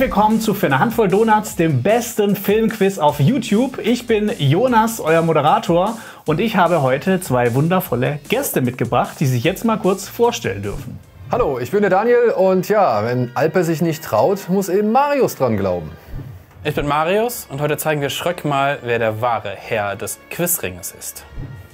willkommen zu Für eine Handvoll Donuts, dem besten Filmquiz auf YouTube. Ich bin Jonas, euer Moderator, und ich habe heute zwei wundervolle Gäste mitgebracht, die sich jetzt mal kurz vorstellen dürfen. Hallo, ich bin der Daniel und ja, wenn Alper sich nicht traut, muss eben Marius dran glauben. Ich bin Marius und heute zeigen wir Schröck mal, wer der wahre Herr des Quizringes ist.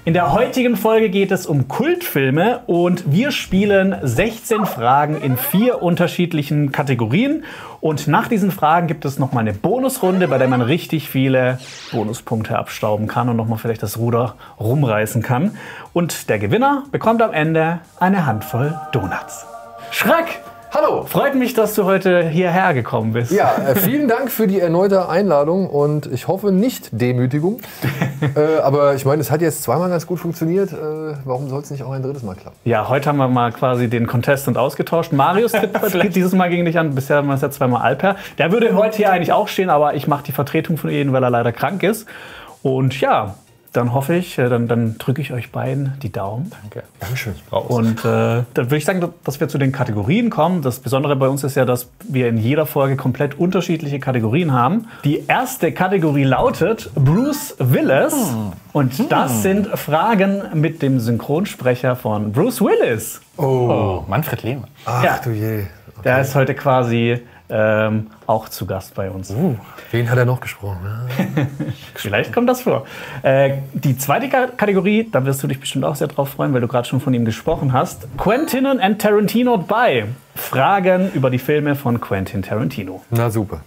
In der heutigen Folge geht es um Kultfilme und wir spielen 16 Fragen in vier unterschiedlichen Kategorien. Und nach diesen Fragen gibt es nochmal eine Bonusrunde, bei der man richtig viele Bonuspunkte abstauben kann und nochmal vielleicht das Ruder rumreißen kann. Und der Gewinner bekommt am Ende eine Handvoll Donuts. Schreck! Hallo! Freut mich, dass du heute hierher gekommen bist. Ja, äh, vielen Dank für die erneute Einladung und ich hoffe nicht Demütigung. äh, aber ich meine, es hat jetzt zweimal ganz gut funktioniert. Äh, warum soll es nicht auch ein drittes Mal klappen? Ja, heute haben wir mal quasi den Contestant ausgetauscht. Marius tritt dieses Mal gegen dich an. Bisher waren es ja zweimal Alper. Der würde heute hier eigentlich auch stehen, aber ich mache die Vertretung von ihm, weil er leider krank ist. Und ja, dann hoffe ich, äh, dann, dann drücke ich euch beiden die Daumen. Danke. Dankeschön. Und äh, dann würde ich sagen, dass wir zu den Kategorien kommen. Das Besondere bei uns ist ja, dass wir in jeder Folge komplett unterschiedliche Kategorien haben. Die erste Kategorie lautet Bruce Willis. Und das sind Fragen mit dem Synchronsprecher von Bruce Willis. Oh, Manfred Lehmann. Ach Ja. du je. Der ist heute quasi ähm, auch zu Gast bei uns. Wen hat er noch gesprochen? Vielleicht kommt das vor. Äh, die zweite Ka- Kategorie, da wirst du dich bestimmt auch sehr drauf freuen, weil du gerade schon von ihm gesprochen hast. Quentin and Tarantino by. Fragen über die Filme von Quentin Tarantino. Na super.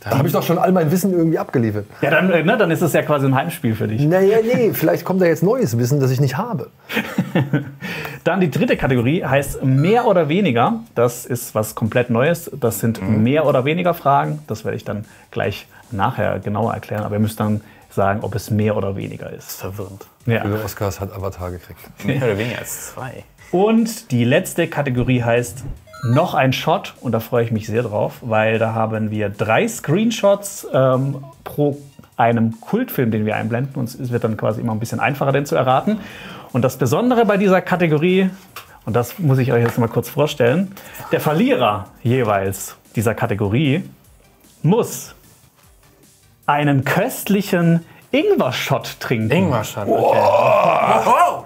Da habe ich doch schon all mein Wissen irgendwie abgeliefert. Ja, dann, äh, ne, dann ist es ja quasi ein Heimspiel für dich. Naja, nee, vielleicht kommt da jetzt neues Wissen, das ich nicht habe. Dann die dritte Kategorie heißt mehr oder weniger. Das ist was komplett Neues. Das sind mehr oder weniger Fragen. Das werde ich dann gleich nachher genauer erklären. Aber ihr müsst dann sagen, ob es mehr oder weniger ist. Verwirrend. Ja. Über Oscars hat Avatar gekriegt. Mehr oder weniger als zwei. Und die letzte Kategorie heißt noch ein Shot und da freue ich mich sehr drauf, weil da haben wir drei Screenshots ähm, pro einem Kultfilm, den wir einblenden und es wird dann quasi immer ein bisschen einfacher, den zu erraten. Und das Besondere bei dieser Kategorie, und das muss ich euch jetzt mal kurz vorstellen, der Verlierer jeweils dieser Kategorie muss einen köstlichen Ingwer-Shot trinken. Ingwer-Shot, okay.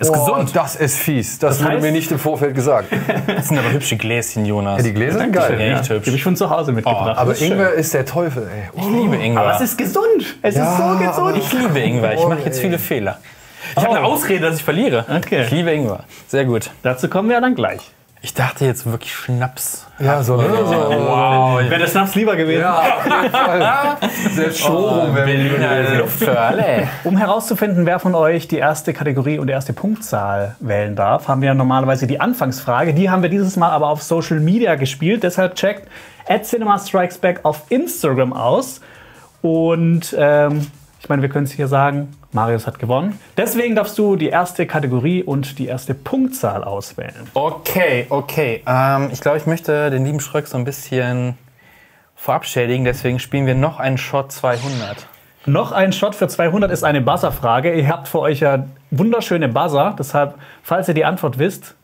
Ist gesund. Das ist fies. Das, Das wurde heißt- mir nicht im Vorfeld gesagt. Das sind aber hübsche Gläschen, Jonas. Ja, die Gläser sind geil. Ja, echt Die hübsch. habe ich von zu Hause mitgebracht. Aber ist schön. Ingwer ist der Teufel, ey. Ich liebe Ingwer. Aber es ist gesund. Es ist so gesund. ich liebe Ingwer. Ich mache jetzt viele Fehler. Ich habe eine Ausrede, dass ich verliere. Okay. Ich liebe Ingwer. Sehr gut. Dazu kommen wir dann gleich. Ich dachte jetzt wirklich Schnaps. Ja, so, ne? so Wow. Wäre der Schnaps lieber gewesen. Selbst Strohrum wäre mir Berliner gewesen. Luft für alle. Um herauszufinden, wer von euch die erste Kategorie und die erste Punktzahl wählen darf, haben wir normalerweise die Anfangsfrage. Die haben wir dieses Mal aber auf Social Media gespielt. Deshalb checkt at Cinema Strikes Back auf Instagram aus. Und ähm, ich meine, wir können es hier sagen, Marius hat gewonnen. Deswegen darfst du die erste Kategorie und die erste Punktzahl auswählen. Okay, okay. Ähm, ich glaube, ich möchte den lieben Schröck so ein bisschen vorab schädigen. Deswegen spielen wir noch einen Shot 200. Noch ein Shot für 200 ist eine Buzzer-Frage. Ihr habt vor euch ja wunderschöne Buzzer. Deshalb, falls ihr die Antwort wisst,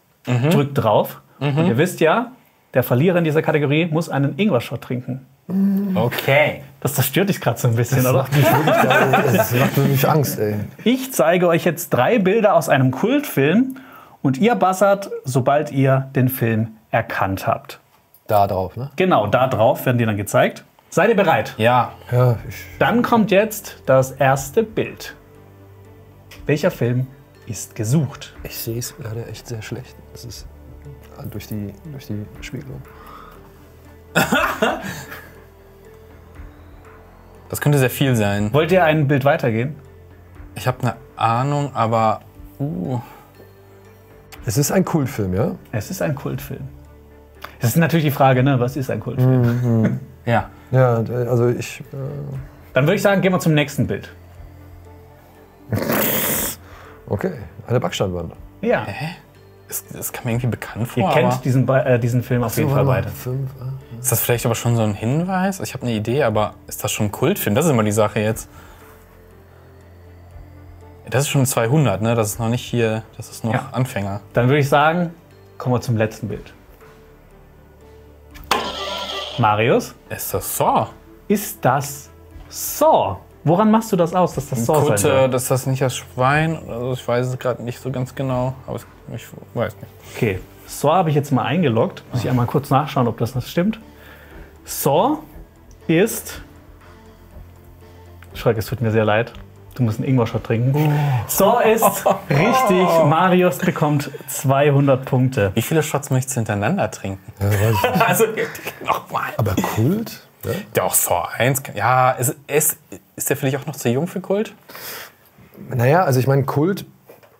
drückt drauf. Und ihr wisst ja, der Verlierer in dieser Kategorie muss einen Ingwer-Shot trinken. Okay. Das zerstört dich gerade so ein bisschen, Das oder? macht mich wirklich da, das macht wirklich Angst, ey. Ich zeige euch jetzt drei Bilder aus einem Kultfilm und ihr buzzert, sobald ihr den Film erkannt habt. Da drauf, ne? Genau, da drauf werden die dann gezeigt. Seid ihr bereit? Ja. Ja, Dann kommt jetzt das erste Bild. Welcher Film ist gesucht? ich sehe es leider echt sehr schlecht. Das ist durch die, durch die Spiegelung. Das könnte sehr viel sein. Wollt ihr ein Bild weitergehen? Ich habe eine Ahnung, aber. Uh. Es ist ein Kultfilm, ja? Es ist ein Kultfilm. Es ist natürlich die Frage, ne? Was ist ein Kultfilm? Ja. Ja, also ich. Äh, Dann würde ich sagen, gehen wir zum nächsten Bild. okay, eine Backsteinwand. Ja, Das, das kam mir irgendwie bekannt vor. ihr kennt diesen, äh, diesen Film auf jeden Fall beide. Fünf, äh. Ist das vielleicht aber schon so ein Hinweis? Ich habe eine Idee, aber ist das schon ein Kultfilm? Das ist immer die Sache jetzt. Das ist schon 200, ne? Das ist noch nicht hier, das ist noch Ja. Anfänger. Dann würde ich sagen, kommen wir zum letzten Bild. Marius, Ist das so? ist das Saw? Woran machst du das aus, dass das Saw sein Kutte, soll? dass das nicht das Schwein, also ich weiß es gerade nicht so ganz genau, aber ich weiß nicht. Okay, Saw habe ich jetzt mal eingeloggt. Muss ich einmal kurz nachschauen, ob das stimmt. Saw ist. Schreck, es tut mir sehr leid. Du musst einen Ingwer-Shot trinken. Saw ist richtig. Marius bekommt 200 Punkte. Wie viele Shots möchtest du hintereinander trinken? Ja, weiß ich nicht. Also, nochmal. Aber Kult? Ja? Doch, Saw 1. Ja, ist, ist, ist der vielleicht auch noch zu jung für Kult? Naja, also ich meine, Kult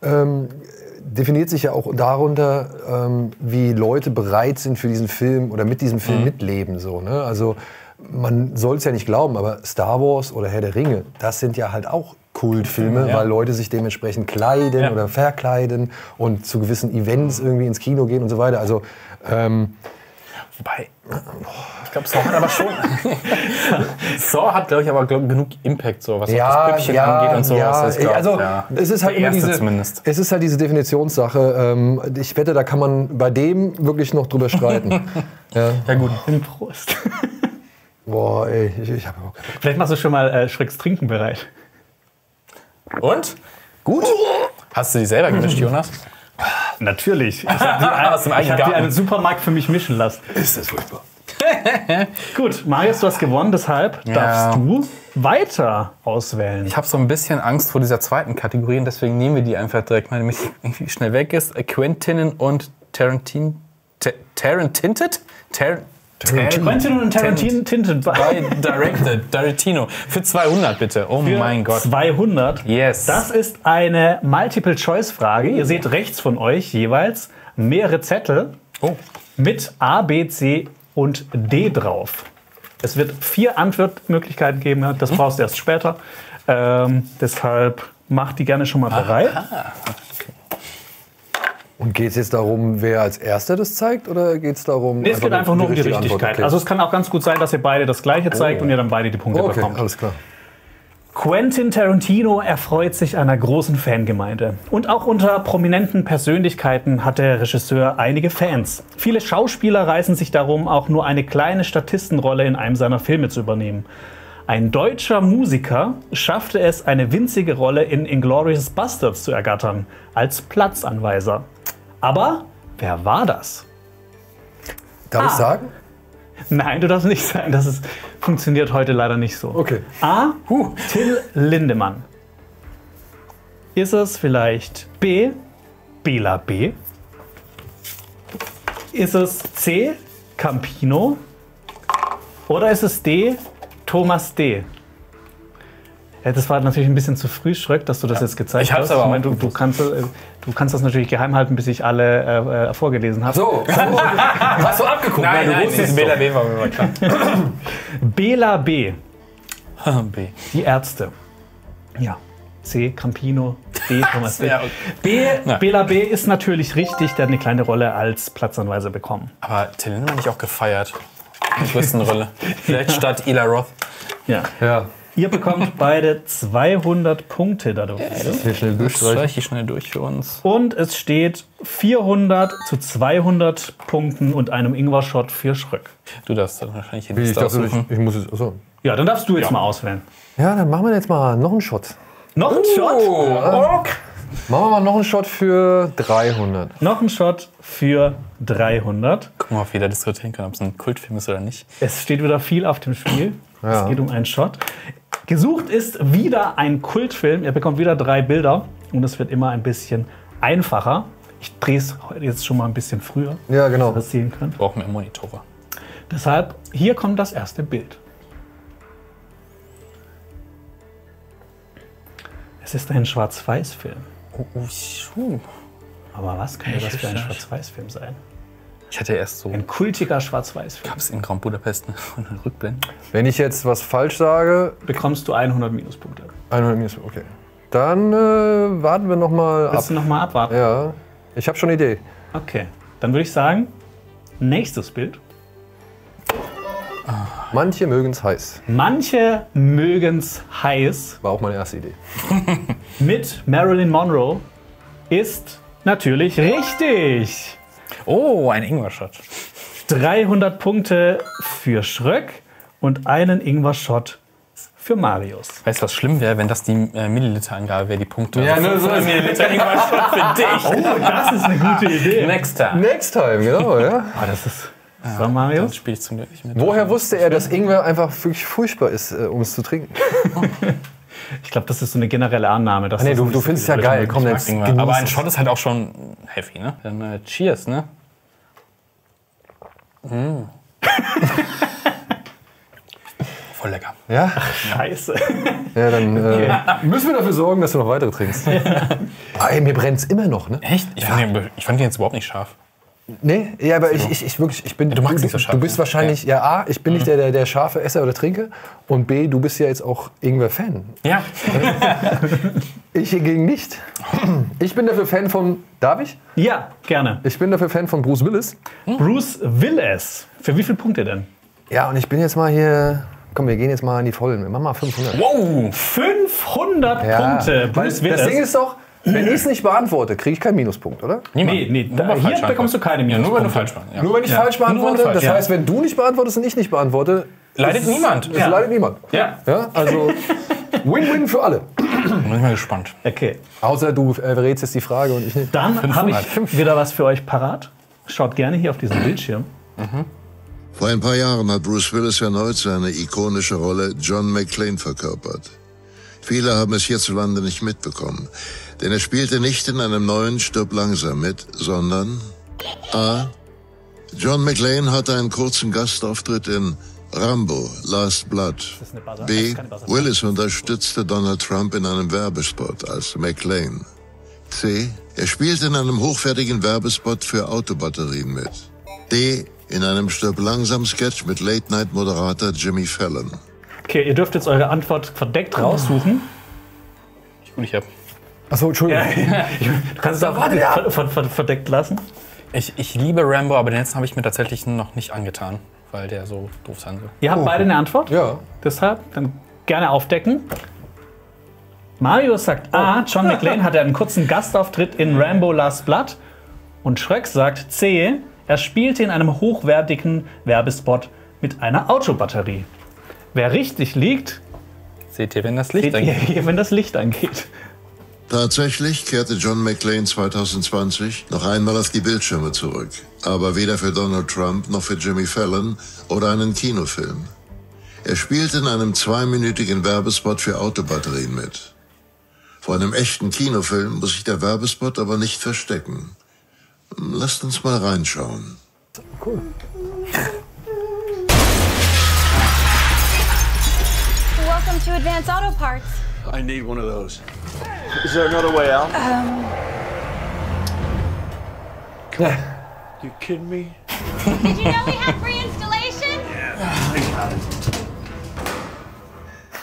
ähm, definiert sich ja auch darunter, ähm, wie Leute bereit sind für diesen Film oder mit diesem Film mitleben. So, ne? Also man soll es ja nicht glauben, aber Star Wars oder Herr der Ringe, das sind ja halt auch Kultfilme, Ja. weil Leute sich dementsprechend kleiden Ja. oder verkleiden und zu gewissen Events irgendwie ins Kino gehen und so weiter. Also ähm, Wobei, ich glaube, Saw hat aber schon. Saw hat, glaube ich, aber glaub, genug Impact, so, was auch das Püppchen angeht und sowas. Ja, Ich glaub, also ja. es ist halt immer diese, zumindest. es ist halt diese Definitionssache. Ähm, ich wette, da kann man bei dem wirklich noch drüber streiten. ja. Ja, gut. In Prost. Boah, ey, ich, ich habe überhaupt keine Vielleicht machst du schon mal äh, Schrecks Trinken bereit. Und? Gut? Hast du die selber gemischt, Jonas? Natürlich. Ich habe die, ich hab die einen Supermarkt für mich mischen lassen. Ist das furchtbar. Gut, Marius, du hast gewonnen, deshalb darfst du weiter auswählen. Ich habe so ein bisschen Angst vor dieser zweiten Kategorie und deswegen nehmen wir die einfach direkt mal, damit die irgendwie schnell weg ist. Äh, Quentin und Tarantin... Ta- Tarantinted? Tar Quentin und Tarantino tinted By Directed, Tarantino. Für 200 bitte. Oh Für mein Gott. 200. Yes. Das ist eine Multiple-Choice-Frage. Ihr seht rechts von euch jeweils mehrere Zettel Oh. mit A, B, C und D drauf. Es wird vier Antwortmöglichkeiten geben. Das brauchst du erst später. Ähm, deshalb mach die gerne schon mal bereit. Und geht es jetzt darum, wer als Erster das zeigt oder geht es darum. Nee, es geht einfach nur um die Richtigkeit. Okay. Also es kann auch ganz gut sein, dass ihr beide das gleiche zeigt und ihr dann beide die Punkte okay, bekommt. alles klar. Quentin Tarantino erfreut sich einer großen Fangemeinde. Und auch unter prominenten Persönlichkeiten hat der Regisseur einige Fans. Viele Schauspieler reißen sich darum, auch nur eine kleine Statistenrolle in einem seiner Filme zu übernehmen. Ein deutscher Musiker schaffte es, eine winzige Rolle in Inglourious Basterds zu ergattern, als Platzanweiser. Aber wer war das? Darf Ah. ich sagen? Nein, du darfst nicht sagen, das ist, funktioniert heute leider nicht so. Okay. A. Till Lindemann. Ist es vielleicht B. Bela B? Ist es C. Campino? Oder ist es D. Thomas D? Ja, das war natürlich ein bisschen zu früh, Schröck, dass du das jetzt gezeigt Ich hab's hast. aber Ich meine, auch du, du, kannst, äh, du kannst das natürlich geheim halten, bis ich alle äh, äh, vorgelesen habe. So, hast du abgeguckt? Nein, du nein, wusstest das es Bela B war mir mal klar. Bela B. B. Die Ärzte. Ja. C. Campino. D. Thomas D. Ja, okay. B. Na. Bela B. ist natürlich richtig. Der hat eine kleine Rolle als Platzanweiser bekommen. Aber Till Lindemann nicht auch gefeiert. Die größten Rolle. Vielleicht statt Ela Roth. Ja. Ja, Ihr bekommt beide 200 Punkte dadurch. hier schnell Streich durchstreichen. ich schnell durch für uns. Und es steht 400 zu 200 Punkten und einem Ingwer-Shot für Schröck. Du darfst dann wahrscheinlich den Ich dachte, ich, ich muss es. Achso. Ja, dann darfst du jetzt mal auswählen. Ja, dann machen wir jetzt mal noch einen Shot. Noch ein Shot? Oh. Machen wir mal noch einen Shot für 300. Noch ein Shot für 300. Guck mal, ob wir da diskutieren können, ob es ein Kultfilm ist oder nicht. Es steht wieder viel auf dem Spiel. Ja. Es geht um einen Shot. Gesucht ist wieder ein Kultfilm. Ihr bekommt wieder drei Bilder und es wird immer ein bisschen einfacher. Ich drehe es heute jetzt schon mal ein bisschen früher, Ja, genau. dass ihr das sehen könnt. Brauchen mehr Monitore. Deshalb, hier kommt das erste Bild. Es ist ein Schwarz-Weiß-Film. Oh, oh. Aber was könnte das für ein Schwarz-Weiß-Film sein? Ich hatte erst so. Ein kultiger Schwarz-Weiß-Film. Gab es in Grand Budapest eine Rückblende? Wenn ich jetzt was falsch sage, Bekommst du 100 Minuspunkte. 100 Minus. Okay. Dann äh, warten wir noch mal ab. Willst du noch mal abwarten? Ja, ich habe schon eine Idee. Okay. Dann würde ich sagen, nächstes Bild. Manche mögen es heiß. Manche mögen's heiß War auch meine erste Idee. mit Marilyn Monroe ist natürlich richtig. Oh, ein Ingwer-Shot. 300 Punkte für Schröck und einen Ingwer-Shot für Marius. Weißt du, was schlimm wäre, wenn das die äh, Milliliterangabe wäre, die Punkte? Ja, ne, so ist- Milliliter Ingwer-Shot für dich. Oh, das ist eine gute Idee. Next time. Next time, genau, ja. Ah, das ist. So, Das Marius? spiele ich zum Glück nicht mit. Woher wusste er, dass Ingwer einfach wirklich furchtbar ist, äh, um es zu trinken? Ich glaube, das ist so eine generelle Annahme. Dass Nee, das du, du findest ja geil. Komm, jetzt Aber ein. Shot ist halt auch schon heavy, ne? Dann äh, Cheers, ne? Mm. Voll lecker. Ja? Scheiße. Ja, dann äh, müssen wir dafür sorgen, dass du noch weitere trinkst. ah, ey, mir brennt es immer noch, ne? Echt? Ich, fand den, ich fand den jetzt überhaupt nicht scharf. Nee, ja, aber ich, ich, ich wirklich, ich bin. du magst nicht so scharf, Du bist wahrscheinlich, ja. A, ich bin nicht der, der, der scharfe Esser oder Trinke. Und B, du bist ja jetzt auch Ingwer-Fan. Ja. Ich hingegen nicht. Ich bin dafür Fan von. Darf ich? Ja, gerne. Ich bin dafür Fan von Bruce Willis. Bruce Willis. Für wie viele Punkte denn? Ja, und ich bin jetzt mal hier. Komm, wir gehen jetzt mal in die Vollen. Wir machen mal 500. Wow. 500 Ja, Punkte. Bruce Willis. das Ding ist doch, wenn ich es nicht beantworte, kriege ich keinen Minuspunkt, oder? Niemand. Nee, nee, Nur da- hier bekommst du keine Ja, nur wenn du Minuspunkte. falsch warst. Ja. Nur wenn ich Ja. falsch beantworte. falsch- das ja. heißt, wenn du nicht beantwortest und ich nicht beantworte, Leidet es- niemand. Es Ja. leidet niemand. Ja. Ja, also Win-Win für alle. Bin ich mal gespannt. Okay, Außer du äh, rätst jetzt die Frage und ich nicht. dann habe 500. ich wieder was für euch parat. Schaut gerne hier auf diesen Bildschirm. Vor ein paar Jahren hat Bruce Willis erneut seine ikonische Rolle John McClane verkörpert. Viele haben es hierzulande nicht mitbekommen, denn er spielte nicht in einem neuen Stirb langsam mit, sondern A. John McClane hatte einen kurzen Gastauftritt in Rambo, Last Blood. B. Willis unterstützte Donald Trump in einem Werbespot als McClane. C. Er spielte in einem hochwertigen Werbespot für Autobatterien mit. D. In einem Stirb langsam Sketch mit Late-Night-Moderator Jimmy Fallon. Okay, ihr dürft jetzt eure Antwort verdeckt raussuchen. Und ich hab. Achso, Entschuldigung. Du kannst es auch ver ver ver verdeckt lassen. Ich, ich liebe Rambo, aber den letzten habe ich mir tatsächlich noch nicht angetan, weil der so doof sein soll. Ihr habt beide eine Antwort. Ja. Deshalb dann gerne aufdecken. Mario sagt A. John McClane hatte einen kurzen Gastauftritt in Rambo Last Blood. Und Schröck sagt C. Er spielte in einem hochwertigen Werbespot mit einer Autobatterie. Wer richtig liegt, Seht ihr, wenn das Licht seht ihr angeht? hier, wenn das Licht angeht. Tatsächlich kehrte John McClane 2020 noch einmal auf die Bildschirme zurück. Aber weder für Donald Trump noch für Jimmy Fallon oder einen Kinofilm. Er spielte in einem zweiminütigen Werbespot für Autobatterien mit. Vor einem echten Kinofilm muss sich der Werbespot aber nicht verstecken. Lasst uns mal reinschauen. Cool. Welcome to Advanced Auto Parts. I need one of those. Is there another way out? You kidding me? Did you know we have free installation?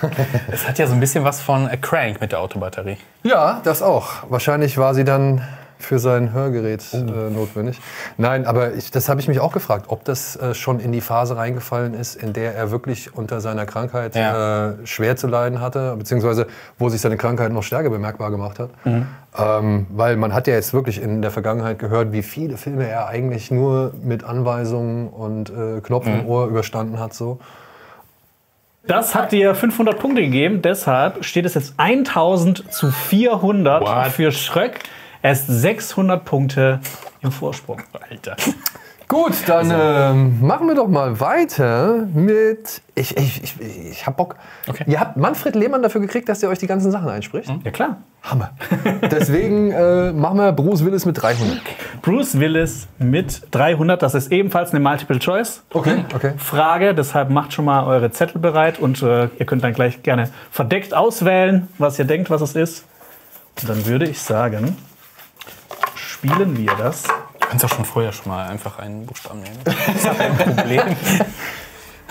Es hat ja so ein bisschen was von A Crank mit der Autobatterie. Ja, das auch. Wahrscheinlich war sie dann für sein Hörgerät äh, notwendig. Nein, aber ich, das habe ich mich auch gefragt, ob das äh, schon in die Phase reingefallen ist, in der er wirklich unter seiner Krankheit Ja. äh, schwer zu leiden hatte, beziehungsweise wo sich seine Krankheit noch stärker bemerkbar gemacht hat. Ähm, weil man hat ja jetzt wirklich in der Vergangenheit gehört, wie viele Filme er eigentlich nur mit Anweisungen und äh, Knopf im Ohr überstanden hat. So. Das hat dir 500 Punkte gegeben, deshalb steht es jetzt 1000 zu 400 What? für Schröck. Er ist 600 Punkte im Vorsprung. Alter. Gut, dann ähm, machen wir doch mal weiter mit. Ich, ich, ich, ich hab Bock. Okay. Ihr habt Manfred Lehmann dafür gekriegt, dass er euch die ganzen Sachen einspricht. Ja klar. Hammer. Deswegen äh, machen wir Bruce Willis mit 300. Bruce Willis mit 300, das ist ebenfalls eine Multiple Choice. Okay, okay. Frage, deshalb macht schon mal eure Zettel bereit und äh, ihr könnt dann gleich gerne verdeckt auswählen, was ihr denkt, was es ist. Und dann würde ich sagen, spielen wir das. Du kannst auch schon vorher schon mal einfach einen Buchstaben nehmen. Das ist kein Problem.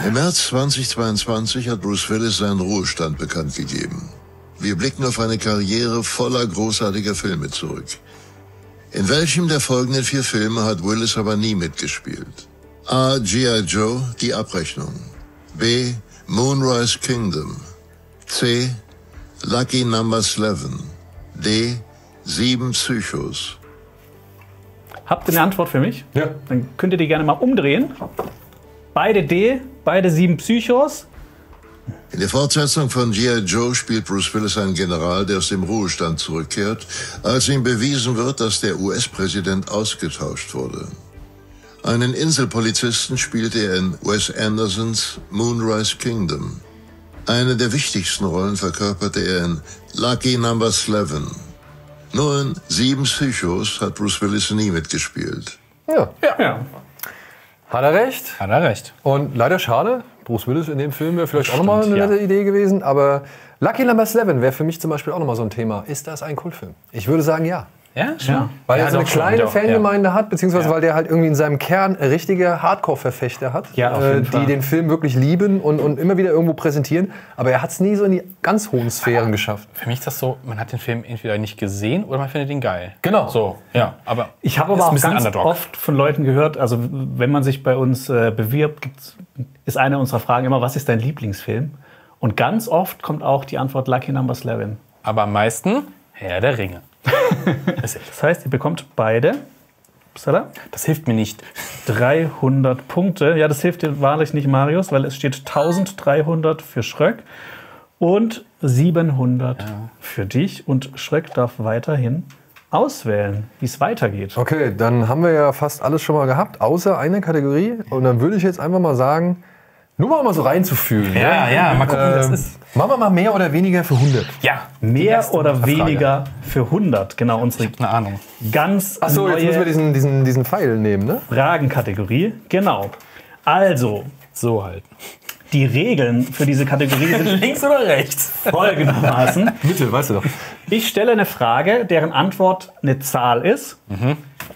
Im März 2022 hat Bruce Willis seinen Ruhestand bekannt gegeben. Wir blicken auf eine Karriere voller großartiger Filme zurück. In welchem der folgenden vier Filme hat Willis aber nie mitgespielt? A. G.I. Joe, Die Abrechnung. B. Moonrise Kingdom. C. Lucky Number 11. D. Sieben Psychos. Habt ihr eine Antwort für mich? Ja. Dann könnt ihr die gerne mal umdrehen. Beide D, beide sieben Psychos. In der Fortsetzung von G.I. Joe spielt Bruce Willis einen General, der aus dem Ruhestand zurückkehrt, als ihm bewiesen wird, dass der US-Präsident ausgetauscht wurde. Einen Inselpolizisten spielte er in Wes Andersons Moonrise Kingdom. Eine der wichtigsten Rollen verkörperte er in Lucky Number 11. Nur in Sieben Psychos hat Bruce Willis nie mitgespielt. Ja, Ja. hat er recht. Hat er recht. Und leider schade, Bruce Willis in dem Film wäre vielleicht auch nochmal eine Stimmt, ja. nette Idee gewesen. Aber Lucky Number 11 wäre für mich zum Beispiel auch nochmal so ein Thema. Ist das ein Kultfilm? Ich würde sagen ja. Ja, schon. Weil ja, er so eine kleine Fangemeinde hat, beziehungsweise Ja. weil der halt irgendwie in seinem Kern richtige Hardcore-Verfechter hat, Ja, äh, Fall. die den Film wirklich lieben und, und immer wieder irgendwo präsentieren. Aber er hat es nie so in die ganz hohen Sphären geschafft. Ja. Für mich ist das so, man hat den Film entweder nicht gesehen oder man findet ihn geil. Genau. So, ja. Aber Ich habe aber auch ganz Underdog. oft von Leuten gehört, also wenn man sich bei uns äh, bewirbt, ist eine unserer Fragen immer, was ist dein Lieblingsfilm? Und ganz oft kommt auch die Antwort Lucky Number 11. Aber am meisten Herr der Ringe. Echt. Das heißt, ihr bekommt beide upsala, Das hilft mir nicht. 300 Punkte. Ja, das hilft dir wahrlich nicht, Marius, weil es steht 1300 für Schröck und 700 für dich. Und Schröck darf weiterhin auswählen, wie es weitergeht. Okay, dann haben wir ja fast alles schon mal gehabt, außer eine Kategorie. Und dann würde ich jetzt einfach mal sagen, nur mal, mal so reinzufühlen. Ja, ja, mal gucken, wie das Ähm, ist. Machen wir mal mehr oder weniger für 100. Ja, Mehr oder Frage. weniger für 100. Genau, unsere eine Ahnung. ganz Achso, jetzt müssen wir diesen, diesen, diesen Pfeil nehmen, ne? Fragenkategorie. Genau. Also, So halt. die Regeln für diese Kategorie sind Links oder rechts? folgendermaßen. Bitte, weißt du doch. Ich stelle eine Frage, deren Antwort eine Zahl ist.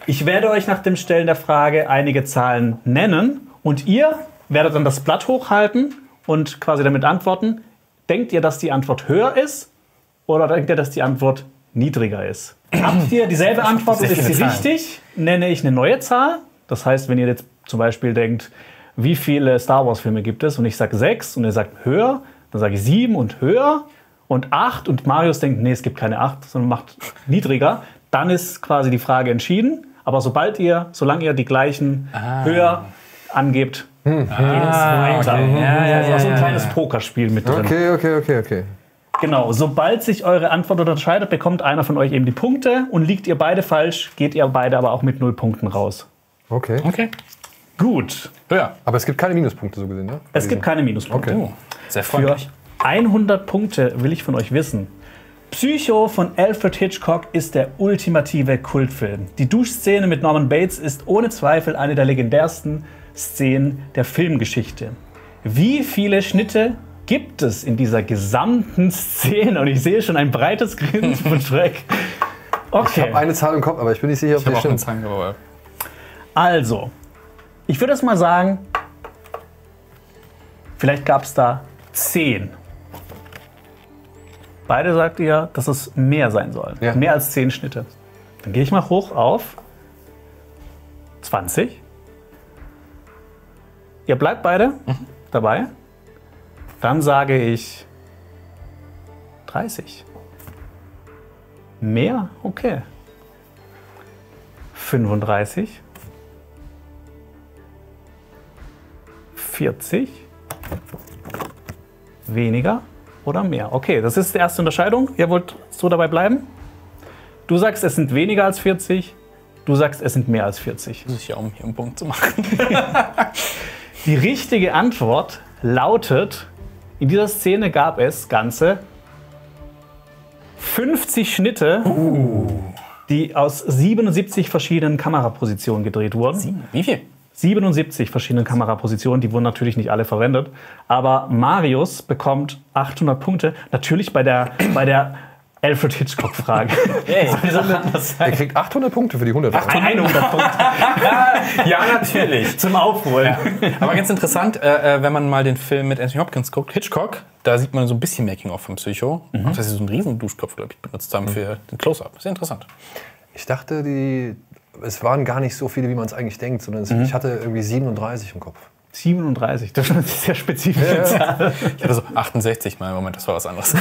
Ich werde euch nach dem Stellen der Frage einige Zahlen nennen und ihr werdet dann das Blatt hochhalten und quasi damit antworten. Denkt ihr, dass die Antwort höher ist oder denkt ihr, dass die Antwort niedriger ist? Habt ihr dieselbe Antwort und ist sie richtig? Nenne ich eine neue Zahl. Das heißt, wenn ihr jetzt zum Beispiel denkt, wie viele Star Wars Filme gibt es und ich sage sechs und ihr sagt höher, dann sage ich sieben und höher und acht und Marius denkt, nee, es gibt keine acht, sondern macht niedriger, dann ist quasi die Frage entschieden. Aber sobald ihr, solange ihr die gleichen höher angebt, geht es weiter. okay. Ja, ja, also ja, so ein ja, kleines ja. Pokerspiel mit drin. Okay, okay, okay, okay. Genau, sobald sich eure Antwort unterscheidet, bekommt einer von euch eben die Punkte und liegt ihr beide falsch, geht ihr beide aber auch mit null Punkten raus. Okay. Okay. Gut, Höher. Aber es gibt keine Minuspunkte so gesehen, ne? es gibt keine Minuspunkte. Okay. Oh, sehr Für freundlich. 100 Punkte will ich von euch wissen. Psycho von Alfred Hitchcock ist der ultimative Kultfilm. Die Duschszene mit Norman Bates ist ohne Zweifel eine der legendärsten Szenen der Filmgeschichte. Wie viele Schnitte gibt es in dieser gesamten Szene? Und ich sehe schon ein breites Grinsen von Schreck. Ich Okay, habe eine Zahl im Kopf, aber ich bin nicht sicher, ob Ich habe die auch einen stimmt. Zangenrohr. also, ich würde es mal sagen, vielleicht gab es da 10. Beide sagt ihr, dass es mehr sein soll. Ja. Mehr als 10 Schnitte. Dann gehe ich mal hoch auf 20. Ihr bleibt beide dabei. Dann sage ich 30. Mehr? Okay. 35. 40. Weniger oder mehr? Okay, das ist die erste Unterscheidung. Ihr wollt so dabei bleiben? Du sagst, es sind weniger als 40. Du sagst, es sind mehr als 40. Sicher, um hier einen Punkt zu machen. Die richtige Antwort lautet, in dieser Szene gab es ganze 50 Schnitte, die aus 77 verschiedenen Kamerapositionen gedreht wurden. Wie viel? 77 verschiedene Kamerapositionen, die wurden natürlich nicht alle verwendet. Aber Marius bekommt 800 Punkte, natürlich bei der, bei der Alfred Hitchcock-Frage. Hey, Er kriegt 800 Punkte für die 100. 100 Punkte ja, natürlich. zum Aufholen. Aber ganz interessant, äh, äh, wenn man mal den Film mit Anthony Hopkins guckt, Hitchcock, da sieht man so ein bisschen Making-of vom Psycho. Mhm. Das ist so ein riesen Duschkopf, glaube ich, benutzt haben für den Close-Up. Sehr interessant. Ich dachte, die, es waren gar nicht so viele, wie man es eigentlich denkt, sondern es, ich hatte irgendwie 37 im Kopf. 37, das ist eine sehr spezifische Zahl. Ich hatte so 68 mal im Moment, das war was anderes.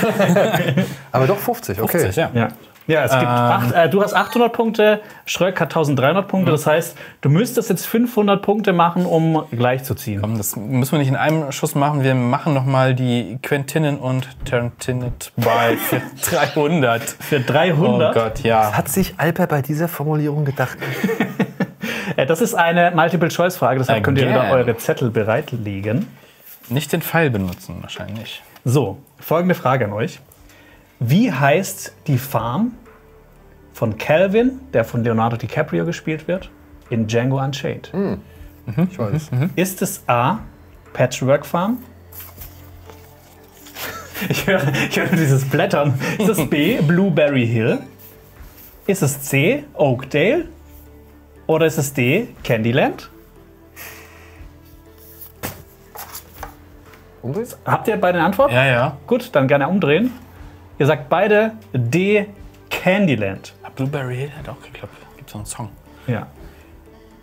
Aber doch 50, okay. 50, ja. Ja. Ja, es gibt acht, äh, du hast 800 Punkte, Schröck hat 1300 Punkte. Das heißt, du müsstest jetzt 500 Punkte machen, um gleich zu ziehen. Komm, das müssen wir nicht in einem Schuss machen. Wir machen noch mal die Quentinnen und Tarantinet bei für 300. Für Oh 300. Gott, ja. Hat sich Alper bei dieser Formulierung gedacht? Äh, das ist eine Multiple-Choice-Frage, deshalb könnt ihr wieder eure Zettel bereitlegen. Nicht den Pfeil benutzen wahrscheinlich. So, folgende Frage an euch. Wie heißt die Farm von Calvin, der von Leonardo DiCaprio gespielt wird, in Django Unchained? Ich weiß. Ist es A, Patchwork Farm? Ich höre, ich höre dieses Blättern. Ist es B, Blueberry Hill? Ist es C, Oakdale? Oder ist es D, Candyland? Umdrehen? Habt ihr beide eine Antwort? Ja, ja. Gut, dann gerne umdrehen. Ihr sagt beide D, Candyland. Blueberry Hill hat auch geklappt. Gibt so einen Song. Ja.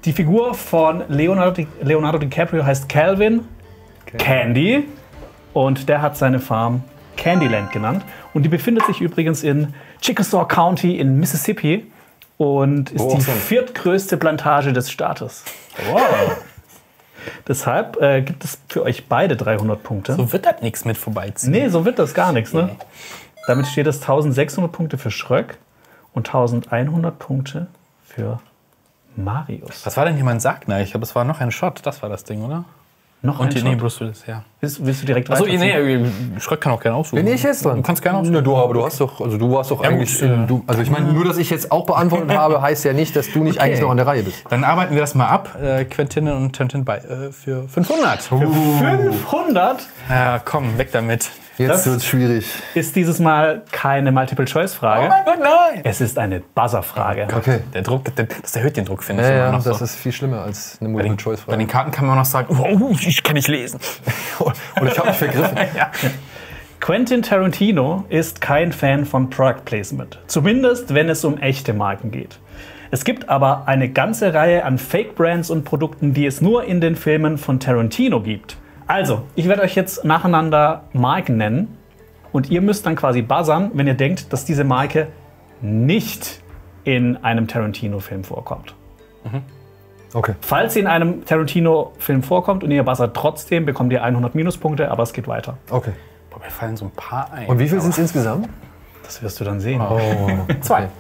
Die Figur von Leonardo, Di- Leonardo DiCaprio heißt Calvin Candy und der hat seine Farm Candyland genannt. Und die befindet sich übrigens in Chickasaw County in Mississippi und ist auch die viertgrößte Plantage des Staates. Wow. Deshalb äh, gibt es für euch beide 300 Punkte. So wird das nichts mit vorbeiziehen. Nee, so wird das gar nichts. Ne? Damit steht es 1600 Punkte für Schröck und 1100 Punkte für Marius. Was war denn hier mein Sargnagel? Ich glaube, es war noch ein Shot. Das war das Ding, oder? Noch Und ein nee, Bruce Willis, ja. Willst, willst du direkt Achso, weiterziehen? nee, Schröck kann auch gerne aussuchen. Bin ich jetzt dran? Du kannst gerne aussuchen. Na, du, aber du hast doch, also du warst doch eigentlich. gut, äh, du, also ich meine, nur dass ich jetzt auch beantwortet habe, heißt ja nicht, dass du nicht eigentlich noch an der Reihe bist. Dann arbeiten wir das mal ab. Äh, Quentinnen und Tintin bei äh, für 500. 500 Ja, komm, weg damit. Jetzt Das- wird es schwierig. ist dieses Mal keine Multiple-Choice-Frage. Gott, nein! es ist eine Buzzer-Frage. Okay. Der Druck, der, das erhöht den Druck, finde Ja, ich. immer ja, noch das so. ist viel schlimmer als eine den, bei den Multiple-Choice-Frage. Karten kann man auch noch sagen, oh, ich kann nicht lesen. Und ich habe mich vergriffen. Quentin Tarantino ist kein Fan von Product Placement. Zumindest, wenn es um echte Marken geht. Es gibt aber eine ganze Reihe an Fake-Brands und Produkten, die es nur in den Filmen von Tarantino gibt. Also, ich werde euch jetzt nacheinander Marken nennen und ihr müsst dann quasi buzzern, wenn ihr denkt, dass diese Marke nicht in einem Tarantino-Film vorkommt. Okay. Falls sie in einem Tarantino-Film vorkommt und ihr buzzert trotzdem, bekommt ihr 100 Minuspunkte, aber es geht weiter. Okay. Boah, mir fallen so ein paar ein. Und wie viel sind es insgesamt? Das wirst du dann sehen. Oh, Zwei.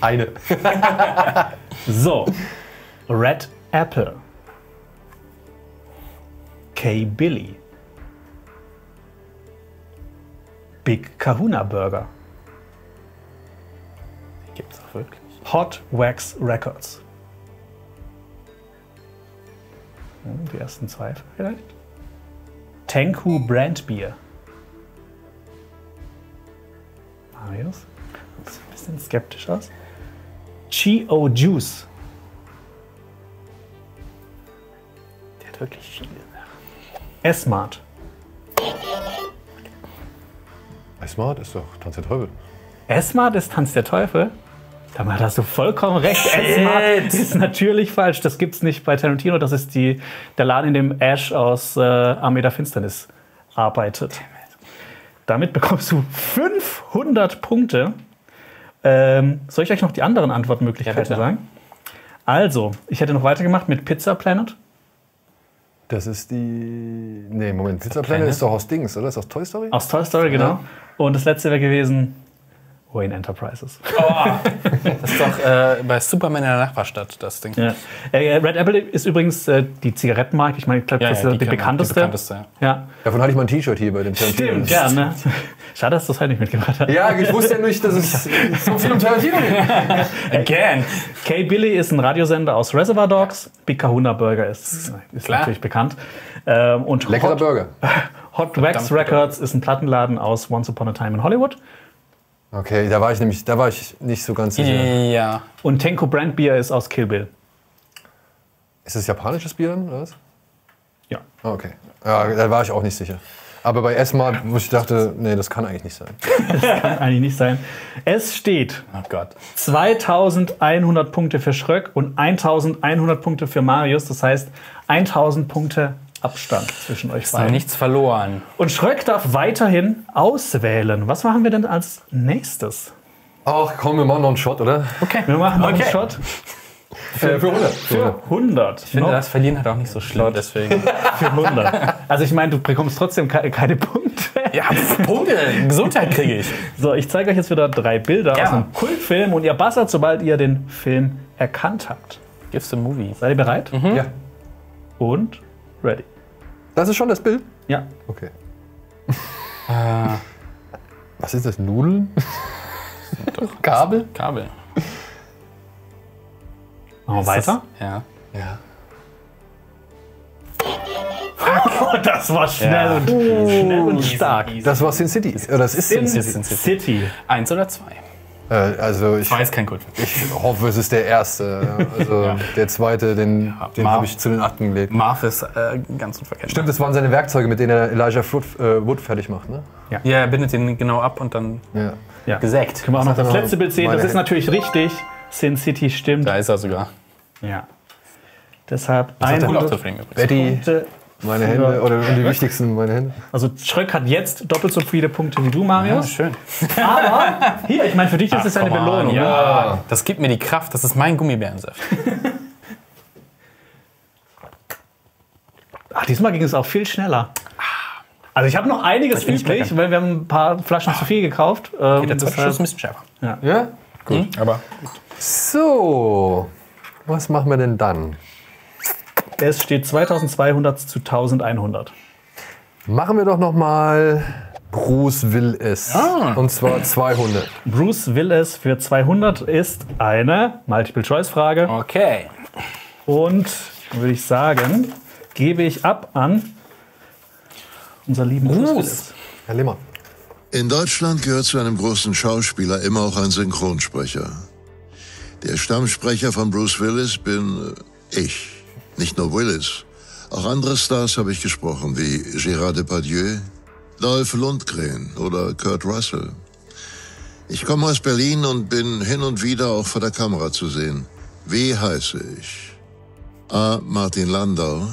eine. So, Red Apple. K. Billy. Big Kahuna Burger. Gibt's auch wirklich. Hot Wax Records. Hm, Die ersten zwei vielleicht. Tenku Brand Beer. Marius? Sieht ein bisschen skeptisch aus. Chi-O Juice. Der hat wirklich viele. S-Mart. Smart ist doch Tanz der Teufel. S-Mart ist Tanz der Teufel? Damit hast du vollkommen recht. S-Mart ist natürlich falsch. Das gibt's nicht bei Tarantino. Das ist die, der Laden, in dem Ash aus äh, Armee der Finsternis arbeitet. Damit bekommst du 500 Punkte. Ähm, soll ich euch noch die anderen Antwortmöglichkeiten Ja, sagen? Also, ich hätte noch weitergemacht mit Pizza Planet. Das ist die. Nee, Moment. Pizza? Planet ist doch aus Dings, oder? Ist aus Toy Story? Aus Toy Story, genau. Und das letzte wäre gewesen Wayne Enterprises. Das ist doch äh, bei Superman in der Nachbarstadt, das Ding. Ja. Äh, Red Apple ist übrigens äh, die Zigarettenmarke. Ich meine, ich glaube, Ja, das ja, ist die die, kennt man, die bekannteste. bekannteste, ja. ja. Davon hatte ich mal ein T-Shirt hier bei dem Tarantino. Stimmt, ja. Ne? Schade, dass du das halt nicht mitgebracht hast. Ja, ich wusste ja nicht, dass es so viel um Tarantino geht. Again. K. Billy ist ein Radiosender aus Reservoir Dogs. Big Kahuna Burger ist, ist Klar. natürlich bekannt. Ähm, und Leckerer Hot, Burger. Hot Wax Records ist ein Plattenladen aus Once Upon a Time in Hollywood. Okay, da war ich nämlich, da war ich nicht so ganz sicher. Ja. Und Tenko Brand Beer ist aus Kill Bill. Ist das japanisches Bier dann, oder was? Ja. Ah, Okay. Ja, da war ich auch nicht sicher. Aber bei S-Mart, wo ich dachte, nee, das kann eigentlich nicht sein. Kann eigentlich nicht sein. Es steht Oh Gott. 2100 Punkte für Schröck und 1100 Punkte für Marius. Das heißt 1000 Punkte Abstand zwischen euch Ist beiden. nichts verloren. Und Schröck darf weiterhin auswählen. Was machen wir denn als nächstes? Ach komm, wir machen noch einen Shot, oder? Wir machen noch Okay. einen Shot Äh, für 100. für 100. Ich finde Noch das Verlieren halt auch nicht so schlimm, deswegen. für 100. Also ich meine, du bekommst trotzdem ke keine Punkte. ja, Punkte, Gesundheit kriege ich. So, ich zeige euch jetzt wieder drei Bilder Ja. aus einem Kultfilm und ihr buzzert, sobald ihr den Film erkannt habt. Gibst du ein Movie? Seid ihr bereit? Ja. Und ready. Das ist schon das Bild? Ja. Okay. Was ist das? Nudeln? Kabel? Kabel. Machen wir weiter. Ja. Ja. Oh, das war schnell Ja. und schnell und stark. Das war Sin City. Oder das ist Sin Sin City. City. Eins oder zwei? Äh, also ich, Zwei ist kein Kultfilm. ich hoffe, es ist der erste. ja. Also der zweite, den, den Mar- habe ich zu den Akten gelegt. Marv ist äh, ganz unverkennbar. Stimmt, das waren seine Werkzeuge, mit denen er Elijah Wood, äh, Wood fertig macht, ne? Ja, er bindet den genau ab und dann Ja. Ja. gesägt. Können wir auch noch das letzte Bild sehen? Das ist natürlich richtig. Sin City stimmt. Da ist er sogar. Ja. Deshalb Cool 100 Auftritt übrigens. Betty, Meine Hände, oder die wichtigsten, meine Hände. Also Schröck hat jetzt doppelt so viele Punkte wie du, Ja, Marius. schön. Aber hier, ich meine, für dich ist es eine Belohnung. Ja, das gibt mir die Kraft. Das ist mein Gummibärensaft. Ach, diesmal ging es auch viel schneller. Also ich habe noch einiges übrig, weil wir haben ein paar Flaschen zu viel gekauft. Ähm, Der zweite Schuss ist ein bisschen schärfer. Ja? Gut. Aber So, was machen wir denn dann? Es steht 2200 zu 1100. Machen wir doch noch mal Bruce will es. Und zwar 200. Bruce Willis für 200 ist eine Multiple-Choice-Frage. okay. Und würde ich sagen, gebe ich ab an unser lieben Bruce. Willis. Herr Lehmann. In Deutschland gehört zu einem großen Schauspieler immer auch ein Synchronsprecher. Der Stammsprecher von Bruce Willis bin äh, ich. Nicht nur Willis. Auch andere Stars habe ich gesprochen, wie Gérard Depardieu, Dolph Lundgren oder Kurt Russell. Ich komme aus Berlin und bin hin und wieder auch vor der Kamera zu sehen. Wie heiße ich? A. Martin Landau.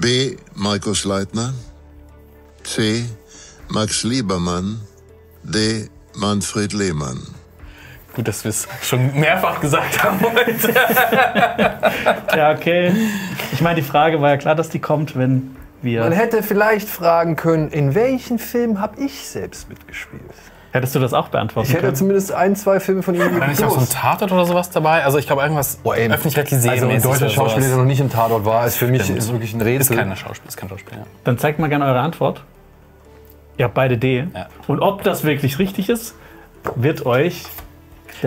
B. Markus Leitner. C. Max Liebermann. D. Manfred Lehmann. Gut, dass wir es schon mehrfach gesagt haben heute. Ja, okay. Ich meine, die Frage war ja klar, dass die kommt, wenn Man wir. hätte vielleicht fragen können, in welchen Film habe ich selbst mitgespielt? Hättest du das auch beantworten Ich hätte können? zumindest ein, zwei Filme von ihm War nicht auch so ein Tatort oder sowas dabei? Also ich glaube irgendwas ey, öffentlich-rechtlich Also ein deutscher Schauspieler, der noch nicht im Tatort war, ist für mich ist wirklich ein Ist Rätsel. kein Schauspieler, ist kein Schauspieler. ja. Dann zeigt mal gerne eure Antwort. Ihr habt beide D. Ja. Und ob das wirklich richtig ist, wird euch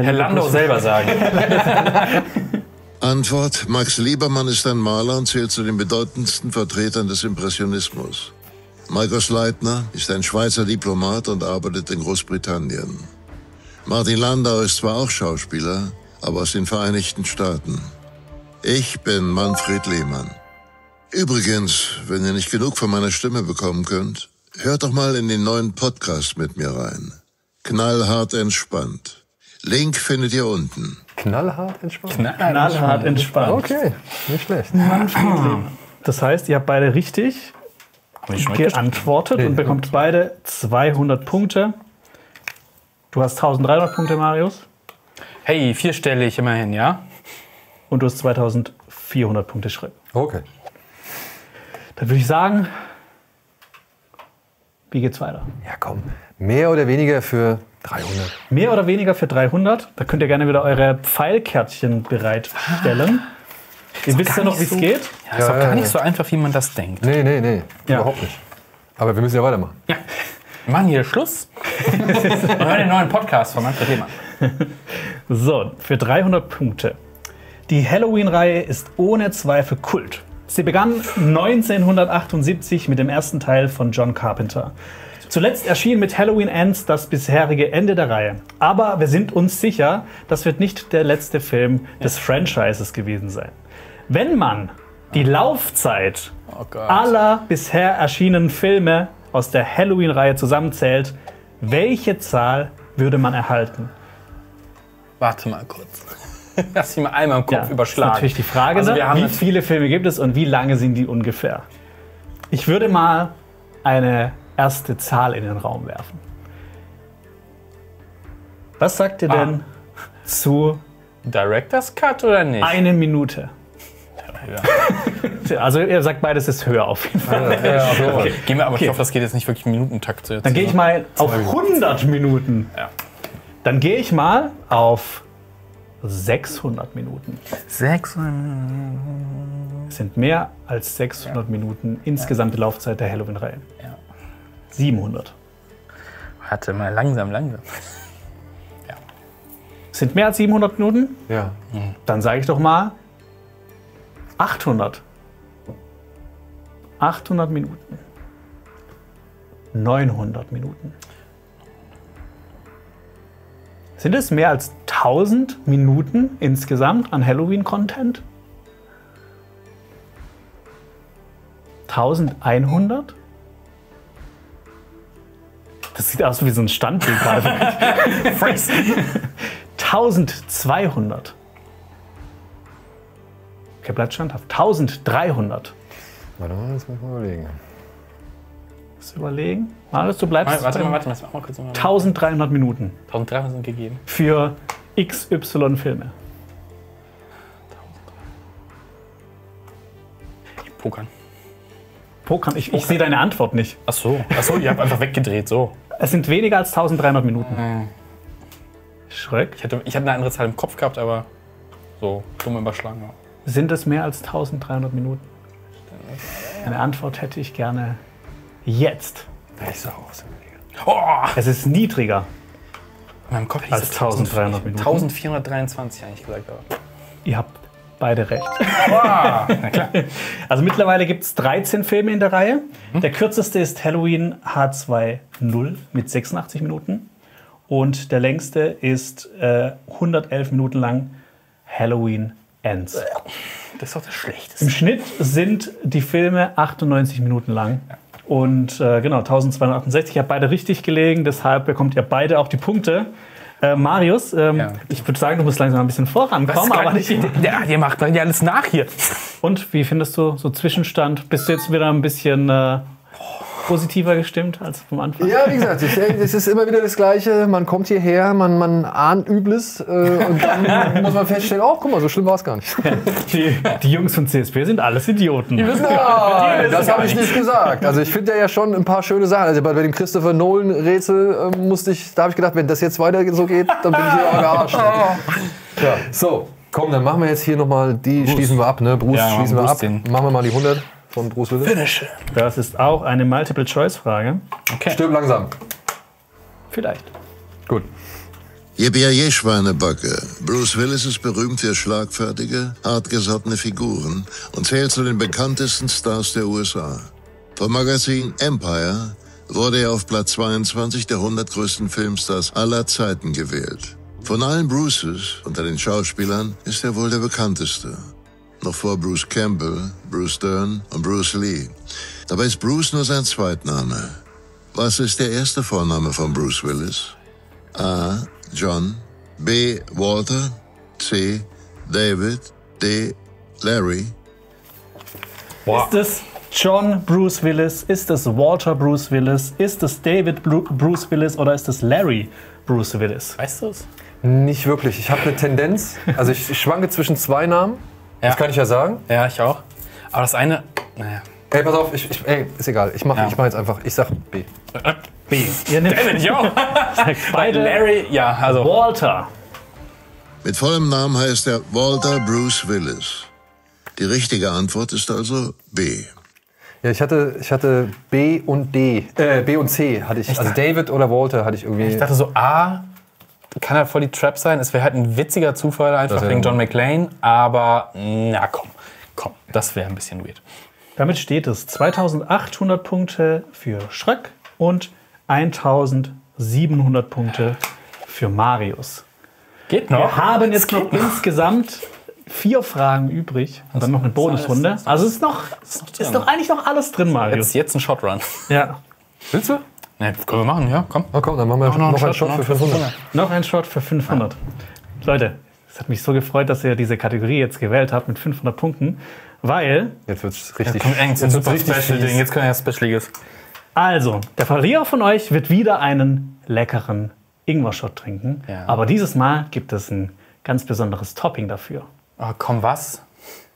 Herr Landau selber sagen. Antwort: Max Liebermann ist ein Maler und zählt zu den bedeutendsten Vertretern des Impressionismus. Markus Leitner ist ein Schweizer Diplomat und arbeitet in Großbritannien. Martin Landau ist zwar auch Schauspieler, aber aus den Vereinigten Staaten. Ich bin Manfred Lehmann. Übrigens, wenn ihr nicht genug von meiner Stimme bekommen könnt, hört doch mal in den neuen Podcast mit mir rein. Knallhart entspannt. Link findet ihr unten. Knallhart entspannt. knallhart entspannt. Okay, nicht schlecht. Das heißt, ihr habt beide richtig geantwortet und bekommt beide 200 Punkte. Du hast 1300 Punkte, Marius. Hey, vierstellig immerhin, ja? Und du hast 2400 Punkte Schritt. Okay. Dann würde ich sagen, wie geht's weiter? Ja, komm. Mehr oder weniger für 300. Mehr oder weniger für 300. Da könnt ihr gerne wieder eure Pfeilkärtchen bereitstellen. Ihr wisst ja noch, wie es geht. Ja, ist Ja, auch gar ja, nicht ja. so einfach, wie man das denkt. Nee, nee, nee. Ja. Überhaupt nicht. Aber wir müssen ja weitermachen. Ja. Wir machen hier Schluss. Und hören den neuen Podcast von Manfred Lehmann. So, für 300 Punkte. Die Halloween-Reihe ist ohne Zweifel Kult. Sie begann 1978 mit dem ersten Teil von John Carpenter. Zuletzt erschien mit Halloween Ends das bisherige Ende der Reihe. Aber wir sind uns sicher, das wird nicht der letzte Film des Franchises gewesen sein. Wenn man die Laufzeit Oh aller bisher erschienenen Filme aus der Halloween-Reihe zusammenzählt, welche Zahl würde man erhalten? Warte mal kurz. Lass mich mal einmal im Kopf Das überschlagen. ist natürlich die Frage, Also ne? wir haben wie viele Filme gibt es und wie lange sind die ungefähr? Ich würde mal eine erste Zahl in den Raum werfen. Was sagt ihr denn zu Director's Cut oder nicht? eine Minute? Also ihr sagt beides ist höher auf jeden Fall. Okay. Gehen wir aber, Okay. ich hoffe, das geht jetzt nicht wirklich im Minutentakt zu jetzt. Dann gehe ich mal auf 100 Minuten. Ja. Dann gehe ich mal auf 600 Minuten. Sechs. Es sind mehr als 600 Minuten insgesamt die Laufzeit der Halloween-Reihe. Ja. 700. Warte mal, langsam, langsam. Es sind mehr als 700 Minuten? Ja. Dann sage ich doch mal 800. 800 Minuten. 900 Minuten. Sind es mehr als 1000 Minuten insgesamt an Halloween-Content? 1100? Das sieht aus wie so ein Standbild gerade. 1200. Okay, bleibt standhaft. 1300. Warte mal, jetzt muss ich mal überlegen. Lass überlegen. Marius, du bleibst Warte mal, warte mal, das wir kurz mal. 1300 Minuten 1300 sind gegeben. für XY Filme. Pokern. Pokern, ich, ich sehe deine Antwort nicht. Ach so, ach so, ihr habt einfach weggedreht, so. Es sind weniger als 1300 Minuten. Schröck. Ich hatte, ich hatte eine andere Zahl im Kopf gehabt, aber so dumm überschlagen. Ja. Sind es mehr als 1300 Minuten? Eine Antwort hätte ich gerne jetzt. Ich sag auch so. Oh, Es ist niedriger. in meinem Kopf hieß Als es 1300 Minuten. 1423 eigentlich gesagt, aber. Ihr habt beide recht. Na klar. Also mittlerweile gibt es 13 Filme in der Reihe. Der kürzeste ist Halloween H2.0 mit 86 Minuten. Und der längste ist äh, 111 Minuten lang Halloween Ends. Das ist doch das Schlechteste. Im Schnitt sind die Filme 98 Minuten lang. Und äh, genau, 1268. Ich habe beide richtig gelegen, deshalb bekommt ihr beide auch die Punkte. Äh, Marius, ähm, Ja. ich würde sagen, du musst langsam ein bisschen vorankommen. Aber nicht, Ja, ihr macht ja alles nach hier. und wie findest du so Zwischenstand? Bist du jetzt wieder ein bisschen äh, positiver gestimmt als vom Anfang? Ja, wie gesagt, es ist immer wieder das Gleiche. Man kommt hierher, man, man ahnt Übles äh, und dann muss man feststellen, oh, guck mal, so schlimm war es gar nicht. Die, die Jungs von CSP sind alles Idioten. Nein, das habe ich nicht gesagt. Also ich finde ja schon ein paar schöne Sachen. Also bei dem Christopher Nolan Rätsel ähm, musste ich, da habe ich gedacht, wenn das jetzt weiter so geht, dann bin ich hier auch gearscht. Ja. So, komm, dann machen wir jetzt hier nochmal, die schließen wir ab, ne? Bruce Ja, schließen wir Bruce ab. den. Machen wir mal die 100 von Bruce Willis. Das ist auch eine Multiple-Choice-Frage. Stirb langsam. Vielleicht. Gut. Yippie Schweinebacke. Bruce Willis ist berühmt für schlagfertige, hartgesottene Figuren und zählt zu den bekanntesten Stars der USA. Vom Magazin Empire wurde er auf Platz 22 der 100 größten Filmstars aller Zeiten gewählt. Von allen Bruces unter den Schauspielern ist er wohl der bekannteste. Noch vor Bruce Campbell, Bruce Dern und Bruce Lee. Dabei ist Bruce nur sein Zweitname. Was ist der erste Vorname von Bruce Willis? A. John, B. Walter, C. David, D. Larry. Ist es John Bruce Willis? Ist es Walter Bruce Willis? Ist es David Bru Bruce Willis oder ist es Larry Bruce Willis? Weißt du es? Nicht wirklich. Ich habe eine Tendenz. Also ich, ich schwanke zwischen zwei Namen. Ja. Das kann ich ja sagen. Ja, ich auch. Aber das eine, naja. Ey, pass auf, ich, ich, ey, ist egal. Ich mache Ja. ich mach jetzt einfach. Ich sag B. B. Ihr nehmt Ich auch. beide Larry, ja, also. Walter. Mit vollem Namen heißt er Walter Bruce Willis. Die richtige Antwort ist also B. Ja, ich hatte, ich hatte B und D. Äh, B und C hatte ich. Also David oder Walter hatte ich irgendwie. Ich dachte so, A, kann halt voll die Trap sein. Es wäre halt ein witziger Zufall einfach wegen. John McClane. Aber, na komm, komm, das wäre ein bisschen weird. Damit steht es 2800 Punkte für Schröck und 1700 Punkte für Marius. Geht Wir noch? haben jetzt noch insgesamt vier Fragen übrig und dann noch eine Bonusrunde. Also ist noch, ist doch eigentlich noch alles drin, Marius. Jetzt, jetzt ein Shotrun. Ja. Willst du? Ne, können wir machen, ja, komm. Oh, komm, dann machen wir noch, einen Shot für 500. Noch ein Shot für 500. Leute, es hat mich so gefreut, dass ihr diese Kategorie jetzt gewählt habt mit 500 Punkten, weil, Jetzt wird's richtig. Komm, eng, jetzt jetzt wird's richtig Special Ding. Jetzt können wir ja Specialiges. also, der Verlierer von euch wird wieder einen leckeren Ingwer-Shot trinken. Ja. Aber dieses Mal gibt es ein ganz besonderes Topping dafür. Oh, komm, was?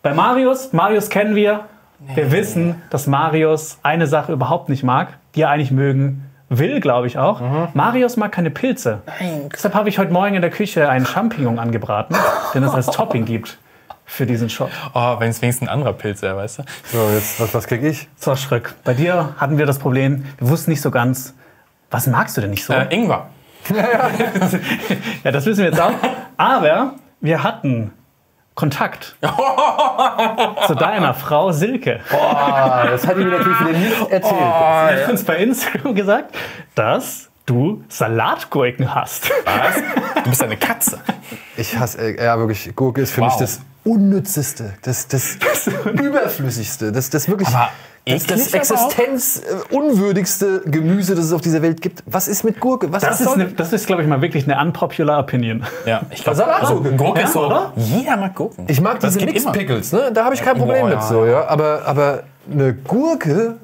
Bei Marius, Marius kennen wir. Wir wissen, dass Marius eine Sache überhaupt nicht mag, die er eigentlich mögen will, glaube ich auch. Marius mag keine Pilze. Nein. Deshalb habe ich heute Morgen in der Küche einen Champignon angebraten, den es als Topping gibt für diesen Shot. Oh, wenn es wenigstens ein anderer Pilz wäre, weißt du? So, jetzt, was, was krieg ich? So, Schröck, bei dir hatten wir das Problem, wir wussten nicht so ganz, was magst du denn nicht so? Äh, Ingwer. Ja, das wissen wir jetzt auch. Aber wir hatten Kontakt zu deiner Frau Silke. Ah, das hat die mir natürlich wieder nicht erzählt. Sie hat uns bei Instagram gesagt, dass du Salatgurken hast. Was? Du bist eine Katze. Ich hasse, äh, ja wirklich, Gurke ist für Wow. mich das Unnützeste, das, das Überflüssigste, das, das wirklich Aber das, das existenzunwürdigste Gemüse, das es auf dieser Welt gibt. Was ist mit Gurke? Was Das ist, eine, das ist glaube ich, mal wirklich eine unpopular Opinion. Ja, ich glaube, Salatgurke. also, Gurke Ja, ist so, oder? jeder mag Gurken. Ich mag Das diese geht Mixed immer. Pickles, ne? da habe ich kein Problem Oh, mit so, ja. Aber, aber eine Gurke,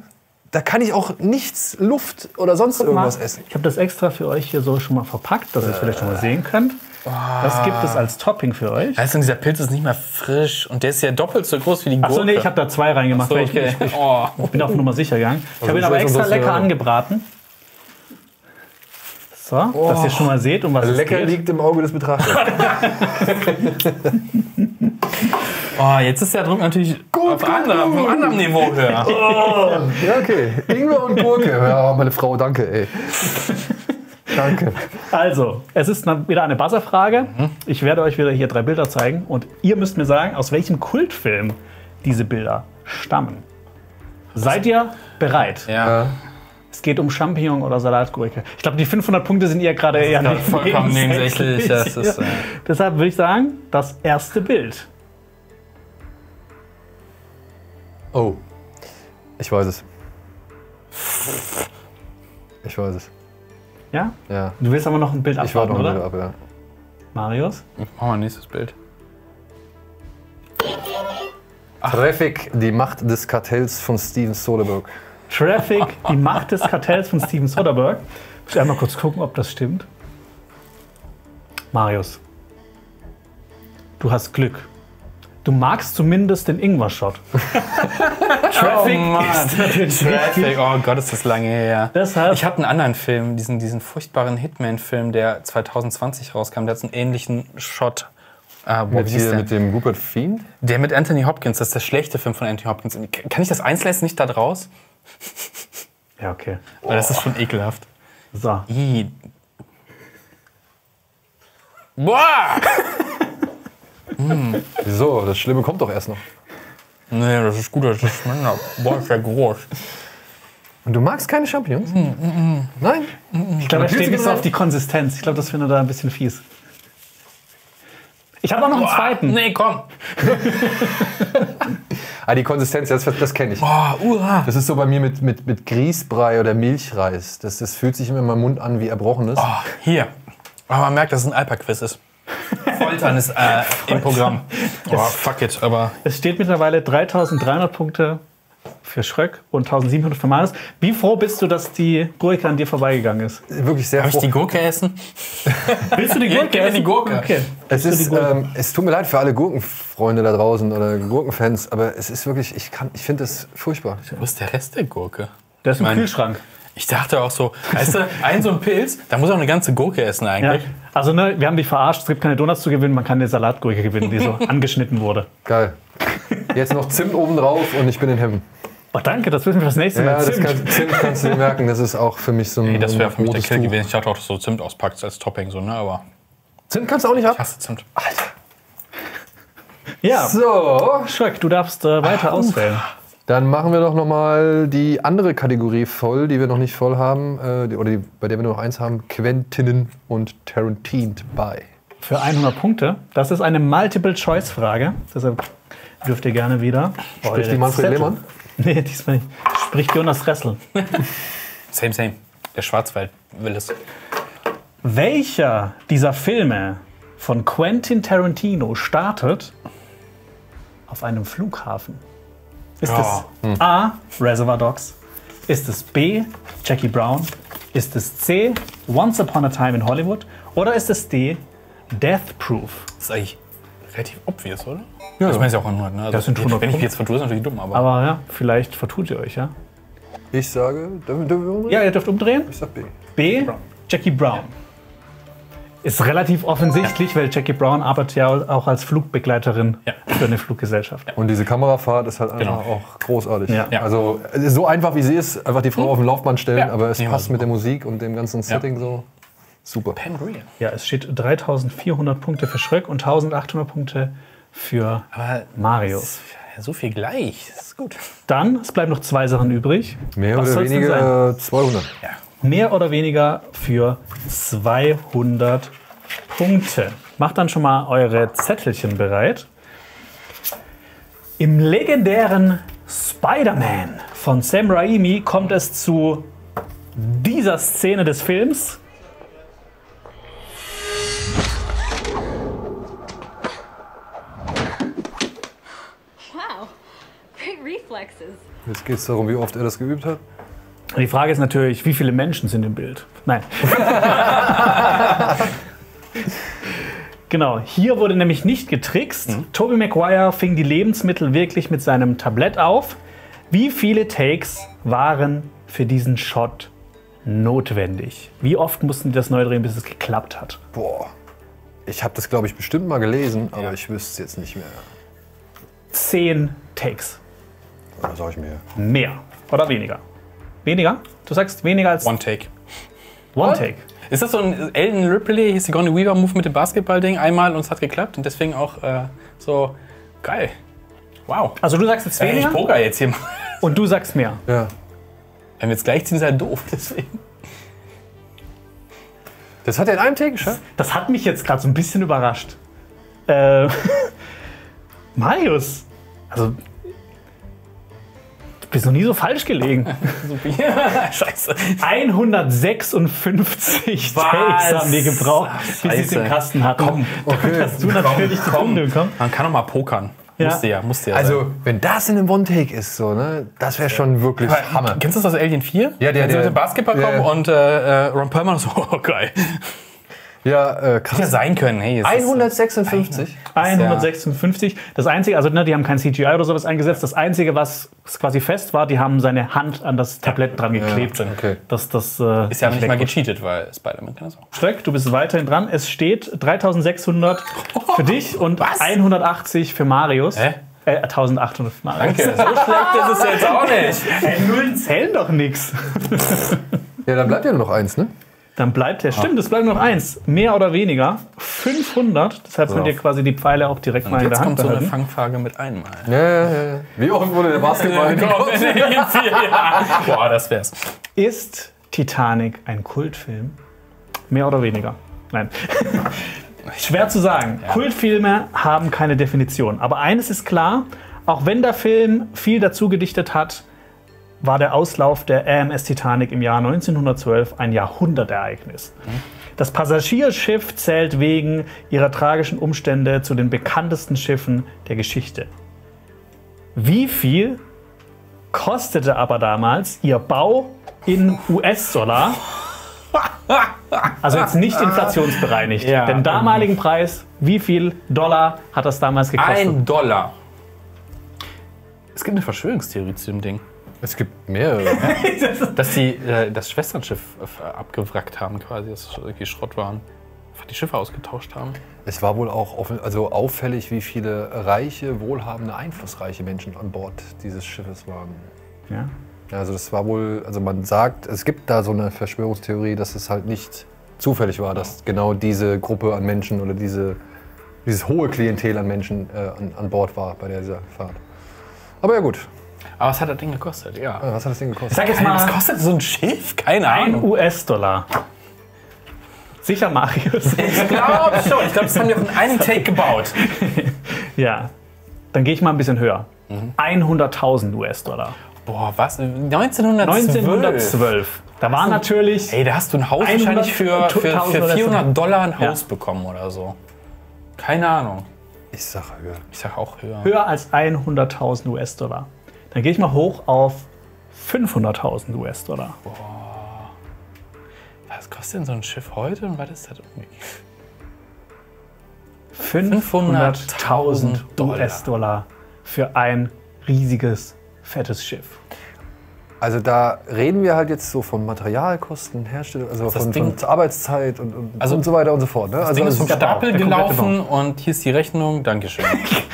da kann ich auch nichts, Luft oder sonst irgendwas essen. Ich habe das extra für euch hier so schon mal verpackt, dass ihr es vielleicht schon mal sehen könnt. Das gibt es als Topping für euch. Weißt du, dieser Pilz ist nicht mehr frisch und der ist ja doppelt so groß wie die Gurke. Achso, nee, ich habe da zwei reingemacht, So, ich, okay. ich, ich Oh. bin auf Nummer sicher gegangen. Ich habe ihn ich aber extra lecker ja. angebraten. So, dass ihr schon mal seht, um was es Lecker liegt im Auge des Betrachters. Oh, jetzt ist der Druck natürlich auf, anderem, auf einem anderen Niveau höher. ja, okay. Ingwer und Gurke. Ja, meine Frau, danke, ey. Danke. Also, es ist wieder eine Buzzerfrage. Ich werde euch wieder hier drei Bilder zeigen und ihr müsst mir sagen, aus welchem Kultfilm diese Bilder stammen. Seid ihr bereit? Ja. Es geht um Champignon oder Salatgurke. Ich glaube, die 500 Punkte sind ihr gerade eher nicht vollkommen nebensächlich. Das ist, äh, Deshalb würde ich sagen, das erste Bild. Oh. Ich weiß es. Ich weiß es. Ja? Ja. Du willst aber noch ein Bild Ich warte abwarten, noch oder? mal ab, ja. Marius? Machen wir nächstes Bild. Traffic, die Macht des Kartells von Steven Soderbergh. Traffic, die Macht des Kartells von Steven Soderbergh. Muss ich einmal kurz gucken, ob das stimmt. Marius, du hast Glück. Du magst zumindest den Ingwer-Shot. Traffic ist natürlich. Traffic, oh Gott, ist das lange her. Deshalb- Ich habe einen anderen Film, diesen, diesen furchtbaren Hitman-Film, der 2020 rauskam. Der hat einen ähnlichen Shot. Ah, boah, Mit, hier, der? mit dem Rupert Fiend? der mit Anthony Hopkins, das ist der schlechte Film von Anthony Hopkins. Kann ich das Einzelnes nicht da draus? Ja, okay. Weil das ist schon ekelhaft. So. Ih. Boah! Wieso? Das Schlimme kommt doch erst noch. Nee, das ist gut, das ist Boah, ist ja groß. Und du magst keine Champignons? Nein? Ich glaube, er steht Pilze nicht so generell? auf die Konsistenz. Ich glaube, das findet er ein bisschen fies. Ich habe auch noch einen zweiten. Nee, komm. Ah, die Konsistenz, das, das kenne ich. Boah, uha. Das ist so bei mir mit, mit, mit Grießbrei oder Milchreis. Das, das fühlt sich immer in meinem Mund an wie Erbrochenes. Oh, hier. Aber man merkt, dass es ein Alpa-Quiz ist. Foltern ist äh, im Programm. Oh, fuck it, aber. Es steht mittlerweile 3300 Punkte für Schröck und 1700 für Marius. Wie froh bist du, dass die Gurke an dir vorbeigegangen ist? Wirklich sehr Darf ich froh. die Gurke essen? Willst du die Gurke? gerne die essen? Gurke. Okay. Es, Willst du ist, die Gurke? ähm, es tut mir leid für alle Gurkenfreunde da draußen oder Gurkenfans, aber es ist wirklich, ich, kann- ich finde es furchtbar. Wo ist der Rest der Gurke? Der ist im mein- Kühlschrank. Ich dachte auch so, weißt du, ein so ein Pilz, da muss auch eine ganze Gurke essen Ja. eigentlich. Also, ne, wir haben dich verarscht. Es gibt keine Donuts zu gewinnen. Man kann eine Salatgurke gewinnen, die so angeschnitten wurde. Geil. Jetzt noch Zimt oben drauf und ich bin in Heaven. Oh, danke. Das wissen wir das nächste Ja, Mal. das Zimt. kann, Zimt kannst du dir merken, das ist auch für mich so ein, Nee, das wäre für mich der Kill gewesen. Ich dachte auch, dass du Zimt auspackst als Topping, so, ne? Aber Zimt kannst du auch nicht ab? ich hasse Zimt. Ja, So, Schröck, du darfst äh, weiter auswählen. Dann machen wir doch noch mal die andere Kategorie voll, die wir noch nicht voll haben, äh, oder die, bei der wir nur noch eins haben, Quentinen und Tarantino bei. Für 100 Punkte. Das ist eine Multiple-Choice-Frage. Deshalb dürft ihr gerne wieder. Spricht die Manfred Zettel. Lehmann? Nee, diesmal nicht. Spricht Jonas Ressel. Same, same. Der Schwarzwald will es. Welcher dieser Filme von Quentin Tarantino startet auf einem Flughafen? Ist Ja. es A. Reservoir Dogs? Ist es B. Jackie Brown? Ist es C. Once Upon a Time in Hollywood? Oder ist es D. Death Proof? Das ist eigentlich relativ obvious, oder? Ja. Ich meine, es ist ja auch 100, ne? Also, Das sind 100 Wenn ich mich jetzt vertue, ist natürlich dumm, aber. Aber ja, vielleicht vertut ihr euch, ja? Ich sage, dürfen, wir umdrehen? Ja, ihr dürft umdrehen. Ich sag B. B. Jackie Brown. Ist relativ offensichtlich, weil Jackie Brown arbeitet ja auch als Flugbegleiterin Ja. für eine Fluggesellschaft. Und diese Kamerafahrt ist halt einfach Genau. auch großartig. Ja. Ja. Also es ist so einfach wie sie ist, einfach die Frau auf den Laufband stellen, Ja. aber es Ja, passt super. mit der Musik und dem ganzen Setting so. Super. Pam Grier. Ja, es steht 3400 Punkte für Shrek und 1800 Punkte für Aber Mario. ja so viel gleich. Das ist gut. Dann, es bleiben noch zwei Sachen übrig. Mehr Was oder weniger äh, 200. Mehr oder weniger für 200 Punkte. Macht dann schon mal eure Zettelchen bereit. Im legendären Spider-Man von Sam Raimi kommt es zu dieser Szene des Films. Wow. Great reflexes. Jetzt geht es darum, wie oft er das geübt hat. Die Frage ist natürlich, wie viele Menschen sind im Bild? Nein. genau, hier wurde nämlich nicht getrickst. Tobey Maguire fing die Lebensmittel wirklich mit seinem Tablett auf. Wie viele Takes waren für diesen Shot notwendig? Wie oft mussten die das neu drehen, bis es geklappt hat? Boah. Ich habe das, glaube ich, bestimmt mal gelesen, aber ich wüsste es jetzt nicht mehr. Zehn Takes. Was sag ich mir? Mehr oder weniger? Weniger? Du sagst weniger als One Take. One Take. Ist das so ein Elden Ripley, Sigourney Weaver Move mit dem Basketball-Ding einmal und es hat geklappt und deswegen auch äh, so geil. Wow. Also du sagst jetzt ich weniger poker jetzt hier mal. und du sagst mehr. Ja. Wenn wir jetzt gleich ziehen, ist halt doof. Deswegen. Das hat er in einem Take geschafft? Das hat mich jetzt gerade so ein bisschen überrascht. Äh, Marius, also bist noch nie so falsch gelegen. Scheiße. 156 Takes haben wir gebraucht, bis sie es im. Kasten hatten. Komm, okay. hast du natürlich die Runde bekommen. Man kann doch mal pokern. Ja. Musste ja, musste ja. sein. Also, wenn das in einem One-Take ist, so, ne, das wäre schon wirklich Hammer. Kennst du das aus Alien 4? Ja, der- Wenn sie der- mit dem Basketball kommen ja. und äh, äh, Ron Perlman so, oh geil. Ja, äh, Hätte krass. sein können. Hey, es ist- 156? 156. Das Einzige, also ne, die haben kein CGI oder sowas eingesetzt. Das Einzige, was quasi fest war, die haben seine Hand an das Tablett dran geklebt. okay. Dass das äh, Ist ja nicht mal gecheatet, weil Spider-Man kann das auch. Schreck, du bist weiterhin dran. Es steht 3600 für dich und 180 für Marius. Hä? Äh, 1800 für Marius. Danke. So schlecht ist es jetzt auch nicht. Ey, Nullen zählen doch nichts. Ja, dann bleibt ja nur noch eins, ne? Dann bleibt der, stimmt, es bleibt noch eins. Mehr oder weniger. 500. Deshalb könnt ihr quasi die Pfeile auch direkt mal in der Jetzt Hand kommt so eine behalten. Fangfrage mit einmal. Ja, ja, ja. Wie oft wurde der Basketball Komm, in Alien 4, ja. Boah, das wär's. Ist Titanic ein Kultfilm? Mehr oder weniger? Nein. Schwer zu sagen. Kultfilme haben keine Definition. Aber eines ist klar, auch wenn der Film viel dazu gedichtet hat, war der Auslauf der RMS Titanic im Jahr 1912 ein Jahrhundertereignis. Das Passagierschiff zählt wegen ihrer tragischen Umstände zu den bekanntesten Schiffen der Geschichte. Wie viel kostete aber damals ihr Bau in US-Dollar? Also jetzt nicht inflationsbereinigt. Ja. Den damaligen Preis, wie viel Dollar hat das damals gekostet? Ein Dollar. Es gibt eine Verschwörungstheorie zu dem Ding. Es gibt mehrere. Dass die äh, das Schwesternschiff äh, abgewrackt haben, quasi, dass es irgendwie Schrott waren. Einfach die Schiffe ausgetauscht haben. Es war wohl auch offen- also auffällig, wie viele reiche, wohlhabende, einflussreiche Menschen an Bord dieses Schiffes waren. Ja. Ja, Also das war wohl, also man sagt, es gibt da so eine Verschwörungstheorie, dass es halt nicht zufällig war, dass genau diese Gruppe an Menschen oder diese, dieses hohe Klientel an Menschen äh, an, an Bord war bei dieser Fahrt. Aber ja gut, Aber was hat das Ding gekostet? Ja. was hat das Ding gekostet? Sag jetzt Was mal kostet so ein Schiff? Keine ein Ahnung. US-Dollar. Sicher, Marius. Ich glaube schon. Ich glaube, das haben wir von einem Take gebaut. ja. Dann gehe ich mal ein bisschen höher. Mhm. 100.000 US-Dollar. Boah, was? 1912? 1912. Da war natürlich. Ey, da hast du ein Haus 100 wahrscheinlich für, für, für 1000 oder so. 400 Dollar ein Ja. Haus bekommen oder so. Keine Ahnung. Ich sag höher. Ich sag auch höher. höher als 100.000 US-Dollar. Dann gehe ich mal hoch auf 500.000 US-Dollar. Was Was kostet denn so ein Schiff heute und was ist das umgekehrt? 500.000 Dollar. US-Dollar für ein riesiges, fettes Schiff. Also da reden wir halt jetzt so von Materialkosten, Herstellung, also von, Ding- von Arbeitszeit und, und, Also- und so weiter und so fort. Ne? Das Also Ding ist vom das- Stapel gelaufen und hier ist die Rechnung. Dankeschön.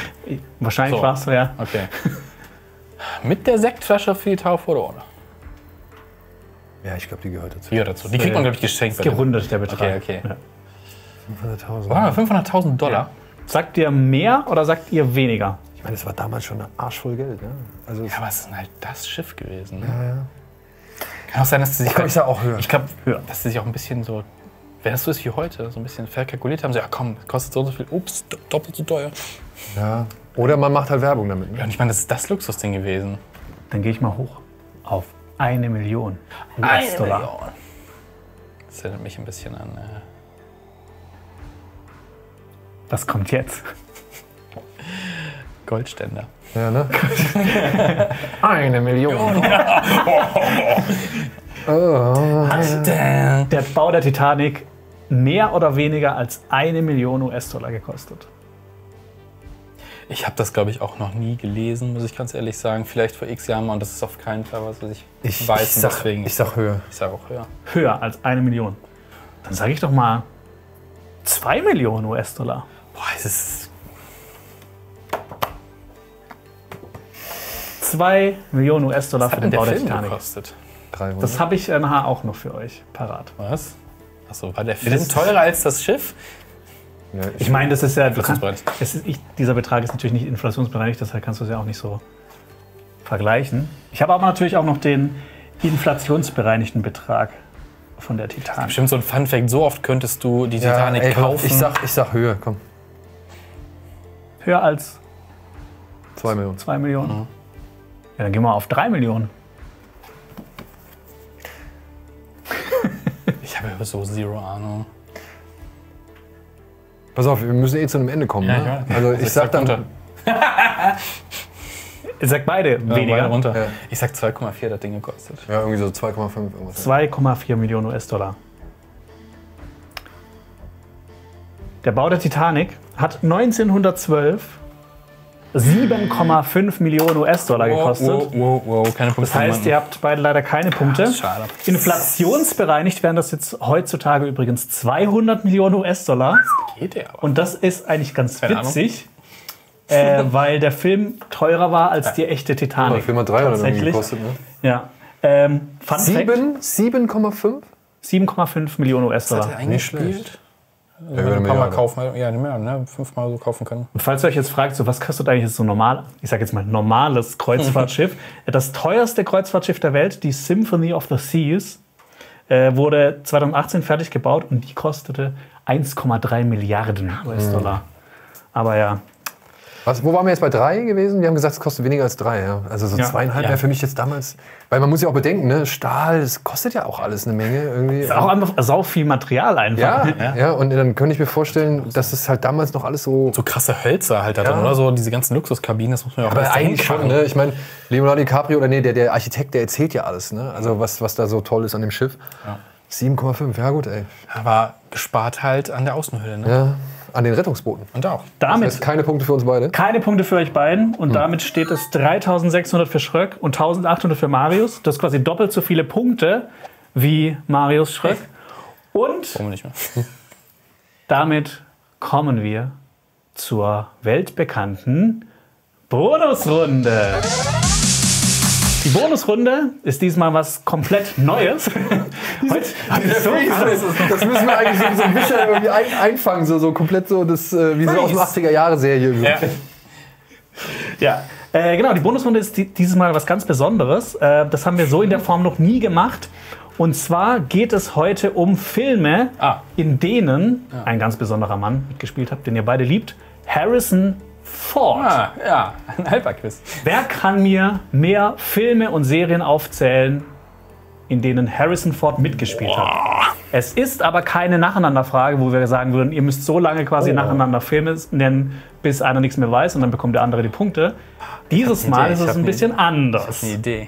Wahrscheinlich So. war es so, ja. Okay. Mit der Sektflasche für die Taufe oder ohne? ja, ich glaube, die gehört dazu. Hier dazu. Die kriegt man, glaube ich, geschenkt. dem- Gerundet der Betrag. Okay, okay. Ja. 500.000. Wow, 500.000 Dollar. Sagt ihr mehr oder sagt ihr weniger? Ich meine, das war damals schon eine Arsch voll Geld. Ne? Also Ja, was ist denn halt das Schiff gewesen? Ne? Kann auch sein, dass sie sich. ich sag auch höher. Ich glaube, dass sie sich auch ein bisschen so. Wenn es so ist wie heute, so ein bisschen verkalkuliert haben, so, ja komm, kostet so und so viel, ups, do- doppelt so teuer. ja. Oder man macht halt Werbung damit. Ne? Ja, und ich meine, das ist das Luxusding gewesen. Dann gehe ich mal hoch auf eine Million US-Dollar. Das erinnert mich ein bisschen an. Äh, Was kommt jetzt? Goldständer. Ja, ne? Eine Million. Der Bau der Titanic mehr oder weniger als eine Million US-Dollar gekostet. Ich habe das, glaube ich, auch noch nie gelesen, muss ich ganz ehrlich sagen. Vielleicht vor x Jahren mal und das ist auf keinen Fall was, was ich, Ich, weiß. ich, sag, deswegen, ich sag höher. ich sage auch höher. Höher als eine Million. Dann sage ich doch mal zwei Millionen US-Dollar. Boah, es ist. Zwei Millionen US-Dollar für den Bau der der Film Titanic. gekostet? 300. Das habe ich äh, nachher auch noch für euch parat. Was? Achso, war der Film teurer als das Schiff? Ja, Ich meine, das ist ja. Inflationsbereinigt. Ist, ich, dieser Betrag ist natürlich nicht inflationsbereinigt, deshalb kannst du es ja auch nicht so vergleichen. Ich habe aber natürlich auch noch den inflationsbereinigten Betrag von der Titanic. Bestimmt so ein Fun-Fact. So oft könntest du die ja, Titanic ey, kaufen. ich, sag, ich sag höher, komm. Höher als 2 Millionen. 2 Millionen. Ja, dann gehen wir auf 3 Millionen. ich habe ja so zero Ahnung. Pass auf, wir müssen eh zu einem Ende kommen. Ja, ne? ja. Also Also ich, ich sag sag dann. Ihr sagt beide Weniger weniger. runter. Ja. Ich sag 2,4 das Ding gekostet. Ja, irgendwie so 2,5 irgendwas. 2,4 Millionen US-Dollar. Der Bau der Titanic hat 1912 7,5 Millionen US-Dollar gekostet. Wow, wow, wow, keine Punkte. Das heißt, ihr habt beide leider keine Punkte. schade. Inflationsbereinigt wären das jetzt heutzutage übrigens 200 Millionen US-Dollar. geht der aber. Und das ist eigentlich ganz Keine witzig, äh, weil der Film teurer war als die echte Der Titanic. Film hat 300 irgendwie Tatsächlich. gekostet, ne? Ja. Ähm, Fun Fact, 7? 7,5? 7,5 Millionen US-Dollar. Hat er eingespielt? Also, Ja, über du ein paar Mal kaufen, ja, eine Milliarde, ne? fünfmal so kaufen können. Und falls ihr euch jetzt fragt, so was kostet eigentlich so normal, ich sage jetzt mal normales Kreuzfahrtschiff, das teuerste Kreuzfahrtschiff der Welt, die Symphony of the Seas, äh, wurde 2018 fertig gebaut und die kostete 1,3 Milliarden US-Dollar. Aber ja, Was, wo waren wir jetzt bei 3 gewesen? Wir haben gesagt, es kostet weniger als 3. Ja? Also so Ja. zweieinhalb Ja. wäre für mich jetzt damals. Weil man muss ja auch bedenken, ne? Stahl, das kostet ja auch alles eine Menge. Irgendwie. ist auch einfach sau viel Material einfach. ja, ja, und dann könnte ich mir vorstellen, dass es halt damals noch alles so. So krasse Hölzer halt da drin, Ja. oder so, diese ganzen Luxuskabinen, das muss man ja auch Aber eigentlich schon, ne? Ich meine, Leonardo DiCaprio oder nee, der, der Architekt, der erzählt ja alles, ne? Also was, was da so toll ist an dem Schiff. 7,5, ja gut, ey. Aber gespart halt an der Außenhülle, ne? Ja, an den Rettungsbooten. Und auch. Damit Jetzt keine Punkte für uns beide. keine Punkte für euch beiden und damit steht es 3600 für Schröck und 1800 für Marius. Das ist quasi doppelt so viele Punkte wie Marius Schröck. Und Warum nicht mehr? damit kommen wir zur weltbekannten Bonusrunde. Die Bonusrunde ist diesmal was komplett Neues. Heute ich so Das müssen wir eigentlich so, so ein bisschen irgendwie ein, einfangen, so, so komplett so das, äh, wie so aus dem 80er-Jahre-Serie. Ja. Ja, äh, genau, die Bonusrunde ist di- dieses Mal was ganz Besonderes. Äh, das haben wir so in der Form noch nie gemacht. Und zwar geht es heute um Filme, Ah. in denen ein ganz besonderer Mann mitgespielt hat, den ihr beide liebt, Harrison Ford. Ah, ja, ein Halbquiz. Wer kann mir mehr Filme und Serien aufzählen, in denen Harrison Ford mitgespielt hat? Es ist aber keine Nacheinanderfrage, wo wir sagen würden, ihr müsst so lange quasi nacheinander Filme nennen, bis einer nichts mehr weiß und dann bekommt der andere die Punkte. Dieses Mal Idee, ist ich es ein bisschen anders. Eine Idee.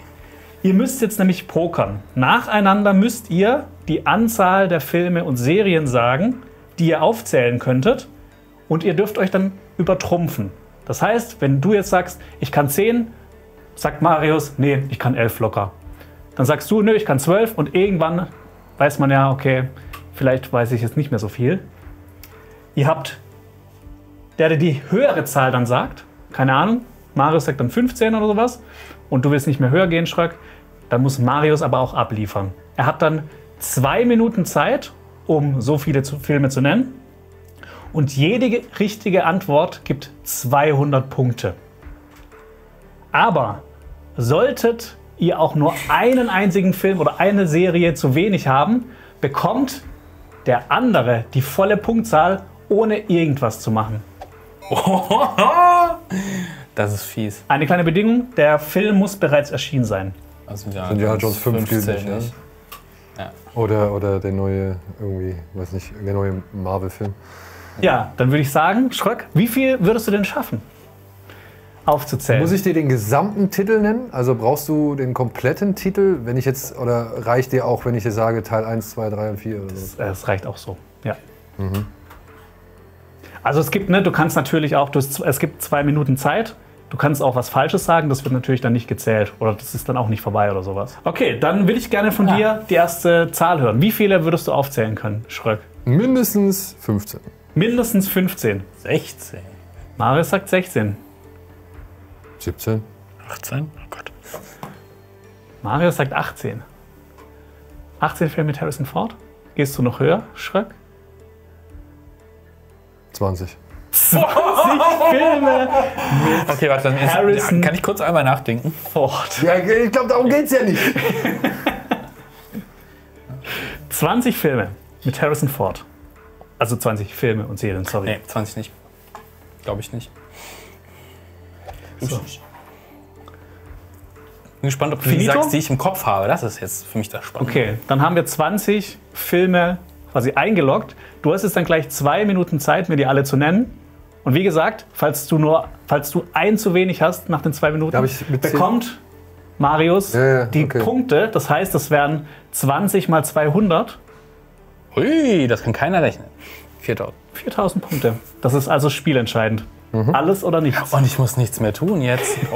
Ihr müsst jetzt nämlich pokern. Nacheinander müsst ihr die Anzahl der Filme und Serien sagen, die ihr aufzählen könntet. Und ihr dürft euch dann übertrumpfen. Das heißt, wenn du jetzt sagst, ich kann 10, sagt Marius, nee, ich kann 11 locker. Dann sagst du, nö, ich kann 12 und irgendwann weiß man ja, okay, vielleicht weiß ich jetzt nicht mehr so viel. Ihr habt, der, der die höhere Zahl dann sagt, keine Ahnung, Marius sagt dann 15 oder sowas und du willst nicht mehr höher gehen, Schröck, dann muss Marius aber auch abliefern. Er hat dann zwei Minuten Zeit, um so viele Filme zu nennen. Und jede richtige Antwort gibt 200 Punkte. Aber solltet ihr auch nur einen einzigen Film oder eine Serie zu wenig haben, bekommt der andere die volle Punktzahl, ohne irgendwas zu machen. Das ist fies. Eine kleine Bedingung, der Film muss bereits erschienen sein. Also ja, Indiana Jones 5 gilt 15 nicht, ja. Ja. Oder, oder der neue, irgendwie, weiß nicht, der neue Marvel-Film. Ja, dann würde ich sagen, Schröck, wie viel würdest du denn schaffen? Aufzuzählen. Muss ich dir den gesamten Titel nennen? Also brauchst du den kompletten Titel, wenn ich jetzt, oder reicht dir auch, wenn ich dir sage Teil 1, 2, 3 und 4 oder so? Es reicht auch so, ja. Also es gibt, ne, du kannst natürlich auch, du hast, es gibt zwei Minuten Zeit. Du kannst auch was Falsches sagen, das wird natürlich dann nicht gezählt. Oder das ist dann auch nicht vorbei oder sowas. Okay, dann will ich gerne von dir die erste Zahl hören. Wie viele würdest du aufzählen können, Schröck? Mindestens 15. Mindestens 15. 16. Marius sagt 16. 17. 18? Oh Gott. Marius sagt 18. 18 Filme mit Harrison Ford. Gehst du noch höher, Schröck? 20. 20 Filme Okay, warte, dann ist, Harrison- kann ich kurz einmal nachdenken? Ford. Ja, ich glaube, darum geht's ja nicht. 20 Filme mit Harrison Ford. Also 20 Filme und Serien, sorry. Nee, 20 nicht. Glaube ich nicht. So. Bin gespannt, ob du die Finito? sagst, die ich im Kopf habe. Das ist jetzt für mich das Spannende. Okay, dann haben wir 20 Filme quasi eingeloggt. Du hast jetzt dann gleich zwei Minuten Zeit, mir die alle zu nennen. Und wie gesagt, falls du nur, falls du ein zu wenig hast nach den zwei Minuten, ich bekommt Marius Ja, ja, die okay. Punkte. Das heißt, das wären 20 mal 200, Hui, das kann keiner rechnen. 4000. 4000 Punkte. Das ist also spielentscheidend. Mhm. Alles oder nichts. Und ich muss nichts mehr tun jetzt.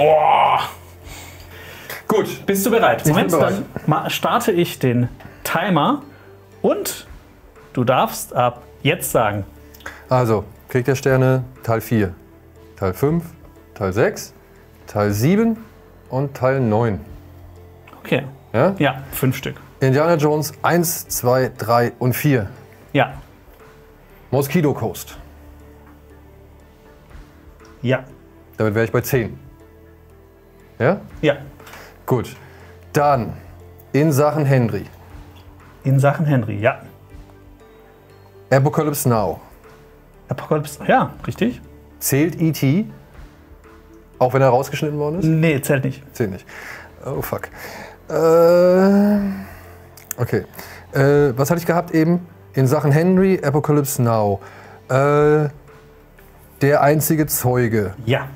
Gut. Bist du bereit? bin Moment, bereit. dann starte ich den Timer und du darfst ab jetzt sagen. Also, Krieg der Sterne, Teil 4, Teil 5, Teil 6, Teil 7 und Teil 9. Okay. Ja? Ja, fünf Stück. Indiana Jones 1, 2, 3 und 4. Ja. Mosquito Coast. Ja. Damit wäre ich bei 10. Ja? Ja. Gut. Dann in Sachen Henry. In Sachen Henry, ja. Apocalypse Now. Apocalypse, ja, richtig? Zählt E.T., auch wenn er rausgeschnitten worden ist? Nee, zählt nicht. Zählt nicht. Oh, fuck. Äh, okay. Äh, was hatte ich gehabt eben? In Sachen Henry, Apocalypse Now. Äh, der einzige Zeuge. Ja.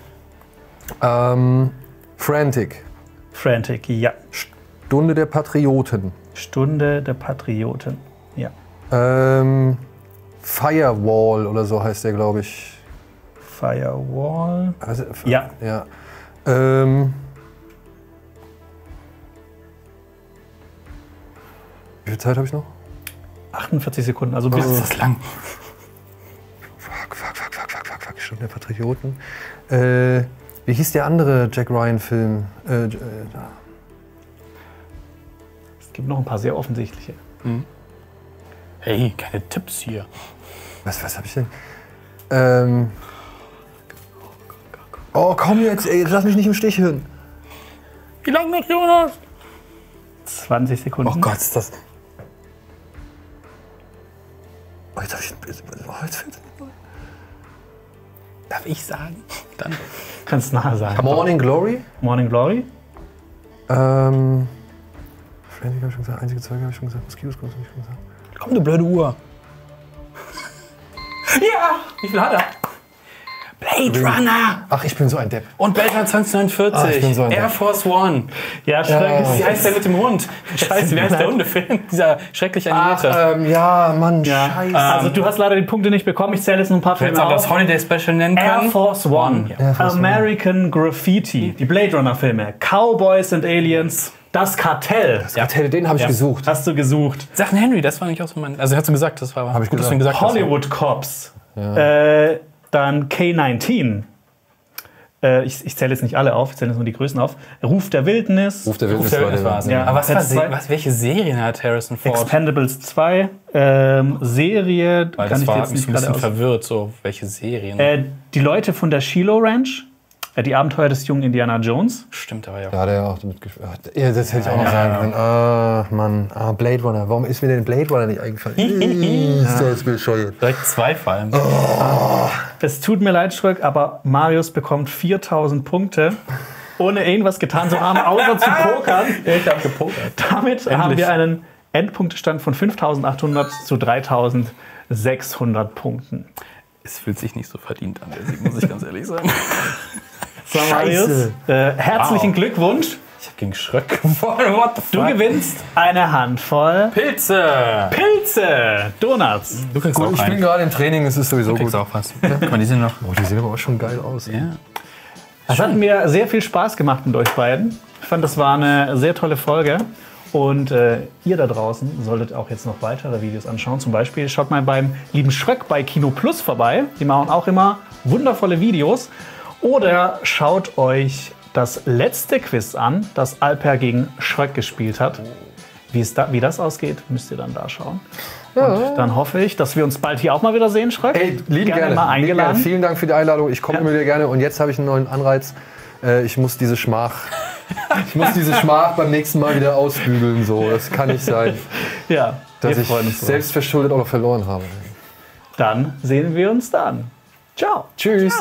Ähm, Frantic. Frantic, ja. Stunde der Patrioten. Stunde der Patrioten. Ja. Ähm, Firewall oder so heißt der, glaube ich. Firewall. Also, Ja. Ja. Ähm, wie viel Zeit habe ich noch? 48 Sekunden. Also bis. Das ist lang. Fuck, fuck, fuck, fuck, fuck, fuck, fuck. Stunde der Patrioten. Äh, wie hieß der andere Jack Ryan-Film? Äh, äh. Es gibt noch ein paar sehr offensichtliche. Hey, keine Tipps hier. was was habe ich denn? Ähm, oh, komm jetzt, ey, lass mich nicht im Stich hören. Wie lang noch, Jonas? 20 Sekunden. Oh Gott, ist das. Oh, jetzt habe ich. Oh, jetzt fehlt- Darf ich sagen? Dann. Kannst nahe sagen. Morning Glory? Morning Glory. Ähm. Frantic habe ich schon gesagt, einzige Zeuge habe ich schon gesagt, Mosquitoes habe ich schon gesagt. Komm, du blöde Uhr. Ja! Wie viel hat er? Blade Runner! Ach, ich bin so ein Depp. Und Blade Runner 2049. Ah, ich bin so ein Air. Force One. Ja, Schreck Wie ist heißt der mit dem Hund? Scheiße, wie heißt der Hundefilm? Dieser schrecklich Ach, animierte. ähm, ja, Mann, Ja. scheiße. Also du hast leider die Punkte nicht bekommen. Ich zähle jetzt noch ein paar Wer Filme auch das auf. Holiday Special nennen kann. Air Force One, Ja. Force One. American Graffiti, die Blade Runner Filme, Cowboys and Aliens, Das Kartell. Kartell, den habe ich gesucht. Hast du gesucht? Sachen Henry, das war nicht auch so mein. Also hast du gesagt, das war. Hab ich gut, dass gesagt. gesagt hast. Hollywood Cops. Äh, dann K-19. Äh, ich ich zähle jetzt nicht alle auf, ich zähle jetzt nur die Größen auf. Ruf der Wildnis. Ruf der Ruf Wildnis der war Wildnis war es. der. Ja. Aber was Se zwei- was, welche Serien hat Harrison Ford? Expendables 2. Ähm, Serie, Weil kann das ich war hat jetzt mich nicht ein bisschen verwirrt, so welche Serien. Äh, die Leute von der Shiloh Ranch. Äh, die Abenteuer des jungen Indiana Jones. Stimmt aber ja. Da hat er auch mitgespielt. Ja, das hätte ich auch noch sagen können. Ah, Mann. Ah, Blade Runner. Warum ist mir denn Blade Runner nicht eingefallen? ist das bescheuert. Direkt zwei vor allem. Es tut mir leid, Schröck, aber Marius bekommt 4000 Punkte. Ohne irgendwas getan zu haben, außer zu pokern. Ich hab gepokert. Damit haben wir einen Endpunktestand von 5800 zu 3600 Punkten. Es fühlt sich nicht so verdient an, der Sieg, muss ich ganz ehrlich sagen. So, Marius, äh, herzlichen Wow. Glückwunsch. Ich hab gegen Schröck gewonnen. What the fuck? Du gewinnst eine Handvoll Pilze! Pilze. Donuts. Du kriegst Gut, auch ich bin einen. gerade im Training, es ist sowieso Du gut. auch was. Guck mal, die sind noch. Oh, die sehen aber auch schon geil aus. Ja. Es hat mir sehr viel Spaß gemacht mit euch beiden. Ich fand, das war eine sehr tolle Folge. Und äh, ihr da draußen solltet auch jetzt noch weitere Videos anschauen. Zum Beispiel schaut mal beim lieben Schröck bei Kino Plus vorbei. Die machen auch immer wundervolle Videos. Oder schaut euch das letzte Quiz an, das Alper gegen Schröck gespielt hat. Wie, es da, wie das ausgeht, müsst ihr dann da schauen. Und dann hoffe ich, dass wir uns bald hier auch mal wieder sehen, Schröck. Ey, lieben gerne. mal lieben gerne. eingeladen. Vielen Dank für die Einladung. Ich komme Ja. immer wieder gerne. Und jetzt habe ich einen neuen Anreiz. Äh, ich muss diese Schmach. Ich muss diese Schmach beim nächsten Mal wieder ausbügeln. So, das kann nicht sein, Ja, dass ich selbstverschuldet auch noch verloren habe. Dann sehen wir uns dann. Ciao. Tschüss.